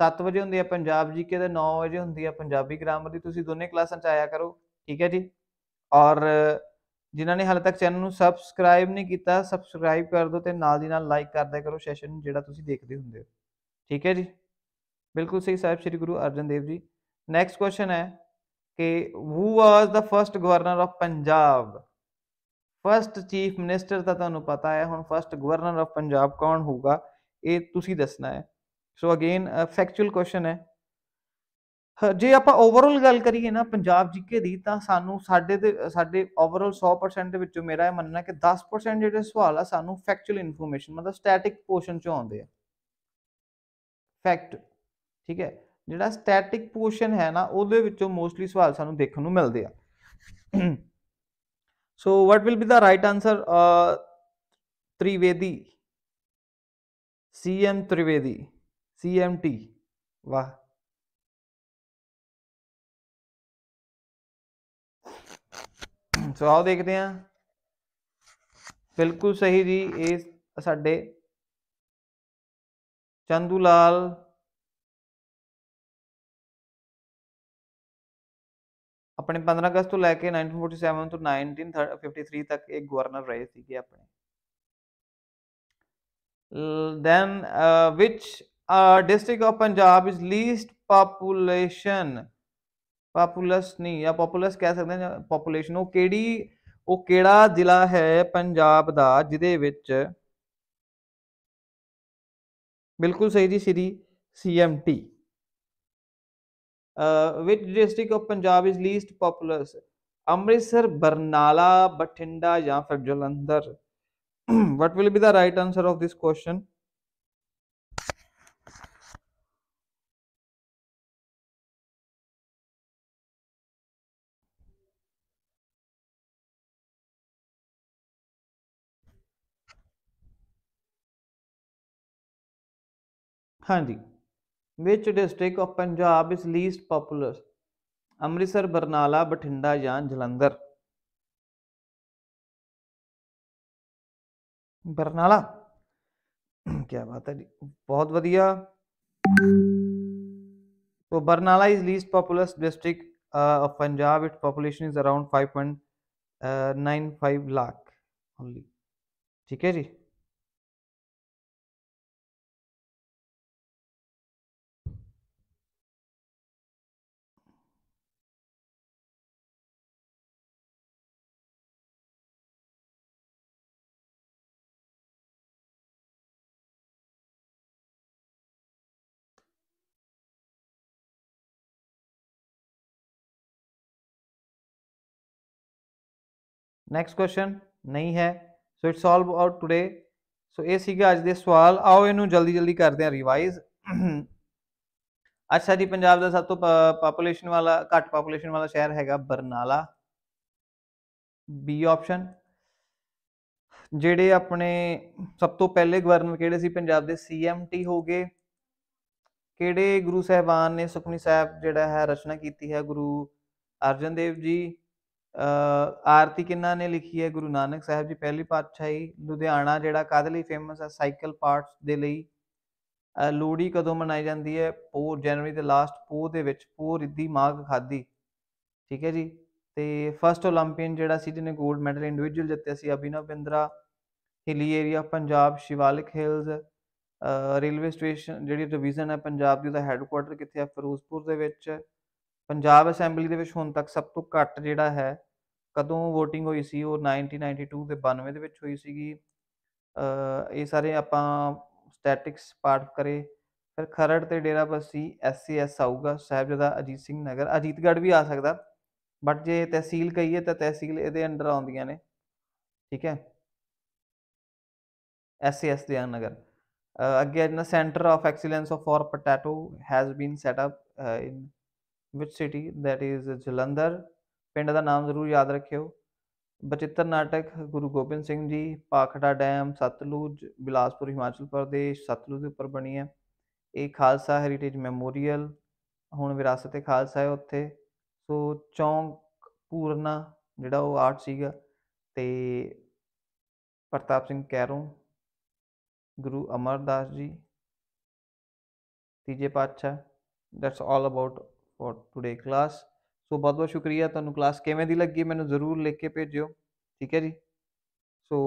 7 ਵਜੇ ਹੁੰਦੀ ਹੈ ਪੰਜਾਬ ਜੀਕੇ ਤੇ 9 ਵਜੇ ਹੁੰਦੀ ਹੈ ਪੰਜਾਬੀ ਗ੍ਰਾਮਰ ਦੀ। ਤੁਸੀਂ ਦੋਨੇ ਕਲਾਸਾਂ ਚ ਆਇਆ ਕਰੋ, ਠੀਕ ਹੈ ਜੀ? ਔਰ ਜਿਨ੍ਹਾਂ ਨੇ ਹਾਲੇ ਤੱਕ ਚੈਨਲ ਨੂੰ ਸਬਸਕ੍ਰਾਈਬ ਨਹੀਂ ਕੀਤਾ ਸਬਸਕ੍ਰਾਈਬ ਕਰ ਦਿਓ ਤੇ ਨਾਲ ਦੀ ਨਾਲ ਲਾਈਕ ਕਰਦਿਆ ਕਰੋ ਸੈਸ਼ਨ ਜਿਹੜਾ ਤੁਸੀਂ ਦੇਖਦੇ ਹੁੰਦੇ ਹੋ। ਠੀਕ ਹੈ ਜੀ। ਬਿਲਕੁਲ ਸਹੀ ਸਾਹਿਬ ਸ੍ਰੀ ਗੁਰੂ ਅਰਜਨ ਦੇਵ ਜੀ। ਨੈਕਸਟ ਕੁਐਸਚਨ ਹੈ ਕਿ who was the first governor of Punjab first chief minister ਤਾਂ ਤੁਹਾਨੂੰ ਪਤਾ ਹੈ, ਹੁਣ ਫਰਸਟ ਗਵਰਨਰ ਆਫ ਪੰਜਾਬ ਕੌਣ ਹੋਊਗਾ, ਇਹ ਤੁਸੀਂ ਦੱਸਣਾ ਹੈ। ਸੋ ਅਗੇਨ ਫੈਕਚੁਅਲ ਕੁਐਸਚਨ ਹੈ। ਜੇ ਆਪਾਂ ਓਵਰਆਲ ਗੱਲ ਕਰੀਏ ਨਾ ਪੰਜਾਬ ਜੀਕੇ ਦੀ, ਤਾਂ ਸਾਨੂੰ ਸਾਡੇ ਤੇ, ਸਾਡੇ ਓਵਰਆਲ 100% ਦੇ ਵਿੱਚੋਂ ਮੇਰਾ ਇਹ ਮੰਨਣਾ ਕਿ 10% ਜਿਹੜੇ ਸਵਾਲ ਆ, ਸਾਨੂੰ ਫੈਕਚੁਅਲ ਇਨਫੋਰਮੇਸ਼ਨ ਮਤਲਬ ਸਟੈਟਿਕ ਪੋਰਸ਼ਨ ਚੋਂ ਆਉਂਦੇ ਆ। ਫੈਕਟ ਠੀਕ ਹੈ? ਜਿਹੜਾ ਸਟੈਟਿਕ ਪੋਰਸ਼ਨ ਹੈ ਨਾ, ਉਹਦੇ ਵਿੱਚੋਂ ਮੋਸਟਲੀ ਸਵਾਲ ਸਾਨੂੰ ਦੇਖਣ ਨੂੰ ਮਿਲਦੇ ਆ। So what will be the right answer Trivedi. CM Trivedi. CMT ਵਾਹ। ਸੋ ਆਓ ਦੇਖਦੇ ਹਾਂ। ਬਿਲਕੁਲ ਸਹੀ ਜੀ, ਇਹ ਸਾਡੇ ਚੰਦੂ ਲਾਲ ਆਪਣੇ 15 ਅਗਸਤ ਤੋਂ ਲੈ ਕੇ 1947 ਤੋਂ 1953 ਤੱਕ ਇੱਕ ਗਵਰਨਰ ਰਹੇ ਸੀਗੇ ਆਪਣੇ। then uh, which uh, district of Punjab is least population? ਪਾਪੂਲਸ ਨਹੀਂ ਆ ਪੋਪੂਲਸ ਕਹਿ ਸਕਦੇ ਹਾਂ ਪੋਪੂਲੇਸ਼ਨ ਉਹ ਕਿਹੜੀ ਉਹ ਕਿਹੜਾ ਜ਼ਿਲ੍ਹਾ ਹੈ ਪੰਜਾਬ ਦਾ ਜਿਹਦੇ ਵਿੱਚ ਬਿਲਕੁਲ ਸਹੀ ਜੀ Shri CMT which district of Punjab is least populous Amritsar Barnala Bathinda ਜਾਂ ਫਿਰ Jalandhar what will be the right answer of this question ਹਾਂਜੀ which district of punjab is least populous Amritsar Barnala Bathinda ਜਾਂ ਜਲੰਧਰ ਬਰਨਾਲਾ ਕੀ ਬਾਤ ਹੈ ਜੀ ਬਹੁਤ ਵਧੀਆ so barnala is least populous district uh, of punjab its population is around 5.95 lakh only ਠੀਕ ਹੈ ਜੀ next question ਨਹੀਂ ਹੈ। So it's all about today so ਇਹ ਸੀਗਾ ਅੱਜ ਦੇ ਸਵਾਲ। ਆਓ ਇਹਨੂੰ ਜਲਦੀ ਜਲਦੀ ਕਰਦੇ ਹਾਂ ਰਿਵਾਈਜ਼ ਅੱਛਾ ਜੀ, ਪੰਜਾਬ ਦਾ ਸਭ ਤੋਂ ਪਾਪੂਲੇਸ਼ਨ ਵਾਲਾ, ਘੱਟ ਪਾਪੂਲੇਸ਼ਨ ਵਾਲਾ ਸ਼ਹਿਰ ਹੈਗਾ ਬਰਨਾਲਾ। ਬੀ ਆਪਸ਼ਨ ਜਿਹੜੇ ਆਪਣੇ ਸਭ ਤੋਂ ਪਹਿਲੇ ਗਵਰਨਰ ਕਿਹੜੇ ਸੀ? ਪੰਜਾਬ ਦੇ ਸੀਐਮਟੀ ਹੋ ਗਏ। ਕਿਹੜੇ ਗੁਰੂ ਸਾਹਿਬਾਨ ਨੇ ਸੁਖਮਨੀ ਸਾਹਿਬ ਜਿਹੜਾ ਹੈ ਰਚਨਾ ਕੀਤੀ ਹੈ? ਗੁਰੂ ਅਰਜਨ ਦੇਵ ਜੀ ਆਰਤੀ ਕਿੰਨਾ ਨੇ ਲਿਖੀ ਹੈ? ਗੁਰੂ ਨਾਨਕ ਸਾਹਿਬ ਜੀ ਪਹਿਲੀ ਪਾਤਸ਼ਾਹੀ, ਲੁਧਿਆਣਾ ਜਿਹੜਾ ਕਾਦੇ ਲਈ ਫੇਮਸ ਹੈ? ਸਾਈਕਲ ਪਾਰਟਸ ਦੇ ਲਈ। ਲੋਹੜੀ ਕਦੋਂ ਮਨਾਈ ਜਾਂਦੀ ਹੈ? ਪੋਹ, ਜਨਵਰੀ ਦੇ ਲਾਸਟ ਪੋਹ ਦੇ ਵਿੱਚ, ਪੋਹ, ਰਿੱਧੀ, ਮਾਘ, ਖਾਦੀ। ਠੀਕ ਹੈ ਜੀ? ਤੇ ਫਰਸਟ 올림픽ਨ ਜਿਹੜਾ ਸੀ, ਜਿਹਨੇ 골ਡ ਮੈਡਲ ਇੰਡੀਵਿਜੂਅਲ ਜਿੱਤਿਆ ਸੀ, Abhinav Bindra. Hilly area Punjab, Shivalik hills railway station ਜਿਹੜੀ ਡਿਵੀਜ਼ਨ ਹੈ, ਪੰਜਾਬ ਦੀ, ਉਹਦਾ ਹੈੱਡਕੁਆਟਰ ਕਿੱਥੇ ਹੈ? ਫਿਰੋਜ਼ਪੁਰ ਦੇ ਵਿੱਚ। ਪੰਜਾਬ ਅਸੈਂਬਲੀ ਦੇ ਵਿੱਚ ਹੁਣ ਤੱਕ ਸਭ ਤੋਂ ਘੱਟ ਜਿਹੜਾ ਹੈ, ਕਦੋਂ VOTING ਹੋਈ ਸੀ ਉਹ 1992 ਤੇ 92 ਦੇ ਵਿੱਚ ਹੋਈ ਸੀਗੀ। ਇਹ ਸਾਰੇ ਆਪਾਂ ਸਟੈਟਿਕਸ ਪਾਰਟ ਕਰੇ, ਫਿਰ ਖਰੜ ਤੇ ਡੇਰਾ ਬਸੀ ਐਸਸੀਐਸ ਆਊਗਾ, ਸਾਹਿਬਜ਼ਾਦਾ ਅਜੀਤ ਸਿੰਘ ਨਗਰ। ਅਜੀਤਗੜ੍ਹ ਵੀ ਆ ਸਕਦਾ ਬਟ ਜੇ ਤਹਿਸੀਲ ਕਹੀਏ ਤਾਂ ਤਹਿਸੀਲ ਇਹਦੇ ਅੰਡਰ ਆਉਂਦੀਆਂ ਨੇ, ਠੀਕ ਹੈ? ਐਸਸੀਐਸ ਦੇ ਨਗਰ। ਅੱਗੇ ਨਾ centre of excellence of for potato has been set up in which city that is Jalandhar ਪਿੰਡ ਦਾ ਨਾਮ ਜ਼ਰੂਰ ਯਾਦ ਰੱਖਿਓ ਬਚਿੱਤਰ ਨਾਟਕ ਗੁਰੂ ਗੋਬਿੰਦ ਸਿੰਘ ਜੀ ਪਾਖੜਾ ਡੈਮ ਸਤਲੁਜ ਬਿਲਾਸਪੁਰ ਹਿਮਾਚਲ ਪ੍ਰਦੇਸ਼ ਸਤਲੁਜ ਦੇ ਉੱਪਰ ਬਣੀ ਹੈ ਇਹ ਖਾਲਸਾ ਹੈਰੀਟੇਜ ਮੈਮੋਰੀਅਲ ਹੁਣ ਵਿਰਾਸਤ ਤੇ ਖਾਲਸਾ ਹੈ ਉੱਥੇ ਸੋ ਚੌਂਕ ਪੂਰਨਾ ਜਿਹੜਾ ਉਹ ਆਰਟ ਸੀਗਾ ਤੇ ਪ੍ਰਤਾਪ ਸਿੰਘ ਕੈਰੋਂ ਗੁਰੂ ਅਮਰਦਾਸ ਜੀ ਤੀਜੇ ਪਾਤਸ਼ਾਹ that's all about for today class so ਬਹੁਤ ਬਹੁਤ ਸ਼ੁਕਰੀਆ ਤੁਹਾਨੂੰ ਕਲਾਸ ਕਿਵੇਂ ਦੀ ਲੱਗੀ ਮੈਨੂੰ ਜ਼ਰੂਰ ਲਿਖ ਕੇ ਭੇਜਿਓ, ਠੀਕ ਹੈ ਜੀ? ਸੋ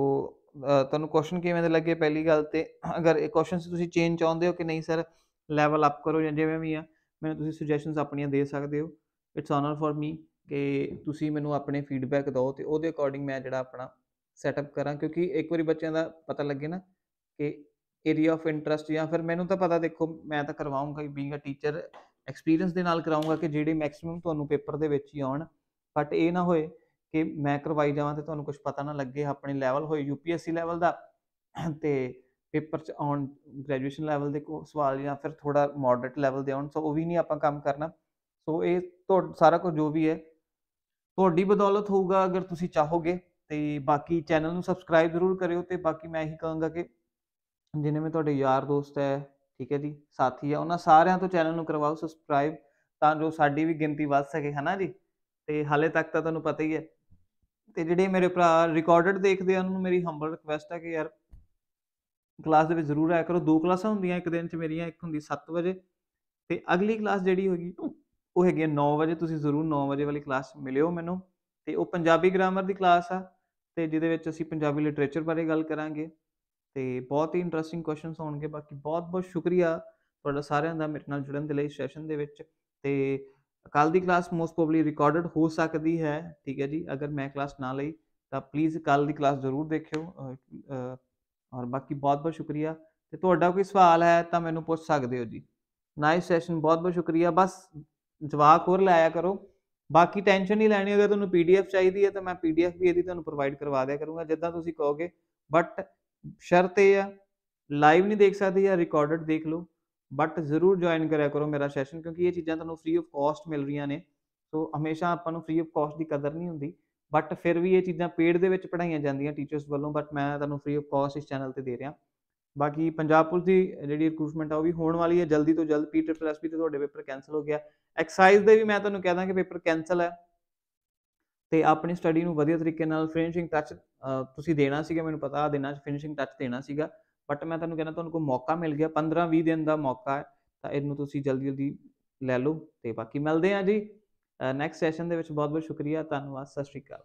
ਤੁਹਾਨੂੰ ਕੁਐਸਚਨ ਕਿਵੇਂ ਦੇ ਲੱਗੇ ਪਹਿਲੀ ਗੱਲ ਤੇ, ਅਗਰ ਇਹ ਕੁਐਸਚਨਸ ਤੁਸੀਂ ਚੇਂਜ ਚਾਹੁੰਦੇ ਹੋ ਕਿ ਨਹੀਂ ਸਰ ਲੈਵਲ ਅਪ ਕਰੋ ਜਾਂ ਜਿਵੇਂ ਵੀ ਆ, ਮੈਨੂੰ ਤੁਸੀਂ ਸੁਜੈਸ਼ਨਸ ਆਪਣੀਆਂ ਦੇ ਸਕਦੇ ਹੋ। ਇਟਸ ਆਨਰ ਫॉर ਮੀ ਕਿ ਤੁਸੀਂ ਮੈਨੂੰ ਆਪਣੇ ਫੀਡਬੈਕ ਦਿਓ ਤੇ ਉਹਦੇ ਅਕੋਰਡਿੰਗ ਮੈਂ ਜਿਹੜਾ ਆਪਣਾ ਸੈਟਅਪ ਕਰਾਂ, ਕਿਉਂਕਿ ਇੱਕ ਵਾਰੀ ਬੱਚਿਆਂ ਦਾ ਪਤਾ ਲੱਗੇ ਨਾ ਕਿ ਏਰੀਆ ਆਫ ਇੰਟਰਸਟ ਜਾਂ ਫਿਰ ਮੈਨੂੰ ਤਾਂ ਪਤਾ ਦੇਖੋ, ਮੈਂ ਤਾਂ ਕਰਵਾਉਂਗਾ ਬੀਇੰਗ ਅ ਟੀਚਰ ਐਕਸਪੀਰੀਅੰਸ ਦੇ ਨਾਲ ਕਰਾਉਂਗਾ ਕਿ ਜਿਹੜੇ ਮੈਕਸਿਮਮ ਤੁਹਾਨੂੰ ਪੇਪਰ ਦੇ ਵਿੱਚ ਹੀ ਆਉਣ ਬਟ ਇਹ ਨਾ ਹੋਏ ਕਿ ਮੈਂ ਕਰਵਾਈ ਜਾਵਾਂ ਤੇ ਤੁਹਾਨੂੰ ਕੁਝ ਪਤਾ ਨਾ ਲੱਗੇ, ਆਪਣੇ ਲੈਵਲ ਹੋਏ ਯੂਪੀਐਸਸੀ ਲੈਵਲ ਦਾ ਤੇ ਪੇਪਰ ਚ ਆਉਣ ਗ੍ਰੈਜੂਏਸ਼ਨ ਲੈਵਲ ਦੇ ਕੋ, ਸਵਾਲ ਜਾਂ ਫਿਰ ਥੋੜਾ ਮੋਡਰੇਟ ਲੈਵਲ ਦੇ ਆਉਣ ਸੋ ਉਹ ਵੀ ਨਹੀਂ ਆਪਾਂ ਕੰਮ ਕਰਨਾ। ਸੋ ਇਹ ਤੁਹਾਡਾ ਸਾਰਾ ਕੁਝ ਜੋ ਵੀ ਹੈ, ਤੁਹਾਡੀ ਬਦੌਲਤ ਹੋਊਗਾ ਅਗਰ ਤੁਸੀਂ ਚਾਹੋਗੇ ਤੇ ਬਾਕੀ ਚੈਨਲ ਨੂੰ ਸਬਸਕ੍ਰਾਈਬ ਜ਼ਰੂਰ ਕਰਿਓ ਤੇ ਬਾਕੀ ਮੈਂ ਇਹੀ ਕਹਾਂਗਾ ਕਿ ਜਿਨੇ ਮੈਂ ਤੁਹਾਡੇ ਯਾਰ ਦੋਸਤ ਹੈ ਠੀਕ ਹੈ ਜੀ, ਸਾਥੀ ਆ ਉਹਨਾਂ ਸਾਰਿਆਂ ਤੋਂ ਚੈਨਲ ਨੂੰ ਕਰਵਾਓ ਸਬਸਕ੍ਰਾਈਬ ਤਾਂ ਜੋ ਸਾਡੀ ਵੀ ਗਿਣਤੀ ਵੱਧ ਸਕੇ, ਹਨਾ ਜੀ? ਤੇ ਹਾਲੇ ਤੱਕ ਤਾਂ ਤੁਹਾਨੂੰ ਪਤਾ ਹੀ ਹੈ। ਤੇ ਜਿਹੜੇ ਮੇਰੇ ਭਰਾ ਰਿਕਾਰਡਡ ਦੇਖਦੇ ਆ, ਉਹਨਾਂ ਨੂੰ ਮੇਰੀ ਹੰਬਲ ਰਿਕਵੈਸਟ ਹੈ ਕਿ ਯਾਰ ਕਲਾਸ ਦੇ ਵਿੱਚ ਜ਼ਰੂਰ ਆਇਆ ਕਰੋ। ਦੋ ਕਲਾਸਾਂ ਹੁੰਦੀਆਂ ਇੱਕ ਦਿਨ 'ਚ ਮੇਰੀਆਂ, ਇੱਕ ਹੁੰਦੀ 7 ਵਜੇ ਤੇ ਅਗਲੀ ਕਲਾਸ ਜਿਹੜੀ ਹੋਗੀ ਉਹ ਹੈਗੀ 9 ਵਜੇ। ਤੁਸੀਂ ਜ਼ਰੂਰ 9 ਵਜੇ ਵਾਲੀ ਕਲਾਸ ਮਿਲਿਓ ਮੈਨੂੰ। ਤੇ ਉਹ ਪੰਜਾਬੀ ਗ੍ਰਾਮਰ ਦੀ ਕਲਾਸ ਆ ਤੇ ਜਿਹਦੇ ਵਿੱਚ ਅਸੀਂ ਪੰਜਾਬੀ ਲਿਟਰੇਚਰ ਬਾਰੇ ਗੱਲ ਕਰਾਂਗੇ। ਤੇ ਬਹੁਤ ਹੀ ਇੰਟਰਸਟਿੰਗ ਕੁਐਸਚਨਸ ਹੋਣਗੇ, ਬਾਕੀ ਬਹੁਤ ਬਹੁਤ ਸ਼ੁਕਰੀਆ ਤੁਹਾਡਾ ਸਾਰਿਆਂ ਦਾ ਮੇਰੇ ਨਾਲ ਜੁੜਨ ਦੇ ਲਈ ਸੈਸ਼ਨ ਦੇ ਵਿੱਚ ਤੇ ਕੱਲ ਦੀ ਕਲਾਸ ਮੋਸਟ ਪ੍ਰੋਬਬਲੀ ਰਿਕਾਰਡਡ ਹੋ ਸਕਦੀ ਹੈ, ਠੀਕ ਹੈ ਜੀ, ਅਗਰ ਮੈਂ ਕਲਾਸ ਨਾ ਲਈ ਤਾਂ ਪਲੀਜ਼ ਕੱਲ ਦੀ ਕਲਾਸ ਜ਼ਰੂਰ ਦੇਖਿਓ ਔਰ ਬਾਕੀ ਬਹੁਤ ਬਹੁਤ ਸ਼ੁਕਰੀਆ ਤੇ ਤੁਹਾਡਾ ਕੋਈ ਸਵਾਲ ਹੈ ਤਾਂ ਮੈਨੂੰ ਪੁੱਛ ਸਕਦੇ ਹੋ ਜੀ। ਨਾਈਸ ਸੈਸ਼ਨ ਬਹੁਤ ਬਹੁਤ ਸ਼ੁਕਰੀਆ, ਬਸ ਜਵਾਬ ਹੋਰ ਲਾਇਆ ਕਰੋ, ਬਾਕੀ ਟੈਨਸ਼ਨ ਨਹੀਂ ਲੈਣੀ, ਅਗਰ ਤੁਹਾਨੂੰ ਪੀਡੀਐਫ ਚਾਹੀਦੀ ਹੈ ਤਾਂ ਮੈਂ ਪੀਡੀਐਫ ਵੀ ਇਹਦੀ ਤੁਹਾਨੂੰ ਪ੍ਰੋਵਾਈਡ ਕਰਵਾ ਦਿਆ ਕਰੂੰਗਾ, ਜਿੱਦਾਂ ਤੁਸੀਂ ਕਹੋਗੇ ਬਟ ਸ਼ਰਤ ਇਹ ਆ ਲਾਈਵ ਨਹੀਂ ਦੇਖ ਸਕਦੇ ਜਾਂ ਰਿਕਾਰਡਡ ਦੇਖ ਲਓ ਬਟ ਜ਼ਰੂਰ ਜੁਆਇਨ ਕਰਿਆ ਕਰੋ ਮੇਰਾ ਸੈਸ਼ਨ ਕਿਉਂਕਿ ਇਹ ਚੀਜ਼ਾਂ ਤੁਹਾਨੂੰ ਫ੍ਰੀ ਆਫ ਕਾਸਟ ਮਿਲ ਰਹੀਆਂ ਨੇ ਸੋ ਹਮੇਸ਼ਾ ਆਪਾਂ ਨੂੰ ਫ੍ਰੀ ਆਫ ਕਾਸਟ ਦੀ ਕਦਰ ਨਹੀਂ ਹੁੰਦੀ ਬਟ ਫਿਰ ਵੀ ਇਹ ਚੀਜ਼ਾਂ ਪੇਡ ਦੇ ਵਿੱਚ ਪੜਾਈਆਂ ਜਾਂਦੀਆਂ ਟੀਚਰਸ ਵੱਲੋਂ ਬਟ ਮੈਂ ਤੁਹਾਨੂੰ ਫ੍ਰੀ ਆਫ ਕਾਸਟ ਇਸ ਚੈਨਲ ਤੇ ਦੇ ਰਿਹਾ ਬਾਕੀ ਪੰਜਾਬ ਪੁਲਿਸ ਦੀ ਜਿਹੜੀ ਰਿਕਰੂਟਮੈਂਟ ਆ ਉਹ ਵੀ ਹੋਣ ਵਾਲੀ ਹੈ ਜਲਦੀ ਤੋਂ ਜਲਦ ਪੀ ਟ੍ਰਿਪਲ ਐਸਪੀ ਤੇ ਤੁਹਾਡੇ ਪੇਪਰ ਕੈਨਸਲ ਹੋ ਗਿਆ ਐਕਸਾਈਜ਼ ਦੇ ਵੀ ਮੈਂ ਤੁਹਾਨੂੰ ਕਹਿ ਦਾਂ ਕਿ ਪੇਪਰ ਕੈਨਸਲ ਹੈ ਤੇ ਆਪਣੀ ਸਟੱਡੀ ਨੂੰ ਵਧੀਆ ਤਰੀਕੇ ਨਾਲ ਫਿਨਿਸ਼ਿੰਗ ਟੱਚ ਤੁਸੀਂ ਦੇਣਾ ਸੀਗਾ, ਮੈਨੂੰ ਪਤਾ ਆ ਦਿਨਾਂ 'ਚ ਫਿਨਿਸ਼ਿੰਗ ਟੱਚ ਦੇਣਾ ਸੀਗਾ ਬਟ ਮੈਂ ਤੁਹਾਨੂੰ ਕਹਿੰਦਾ ਤੁਹਾਨੂੰ ਕੋਈ ਮੌਕਾ ਮਿਲ ਗਿਆ 15 20 ਦਿਨ ਦਾ ਮੌਕਾ ਹੈ, ਤਾਂ ਇਹਨੂੰ ਤੁਸੀਂ ਜਲਦੀ ਜਲਦੀ ਲੈ ਲਓ ਤੇ ਬਾਕੀ ਮਿਲਦੇ ਹਾਂ ਜੀ ਨੈਕਸਟ ਸੈਸ਼ਨ ਦੇ ਵਿੱਚ ਬਹੁਤ ਬਹੁਤ ਸ਼ੁਕਰੀਆ, ਧੰਨਵਾਦ, ਸਤਿ ਸ਼੍ਰੀ ਅਕਾਲ।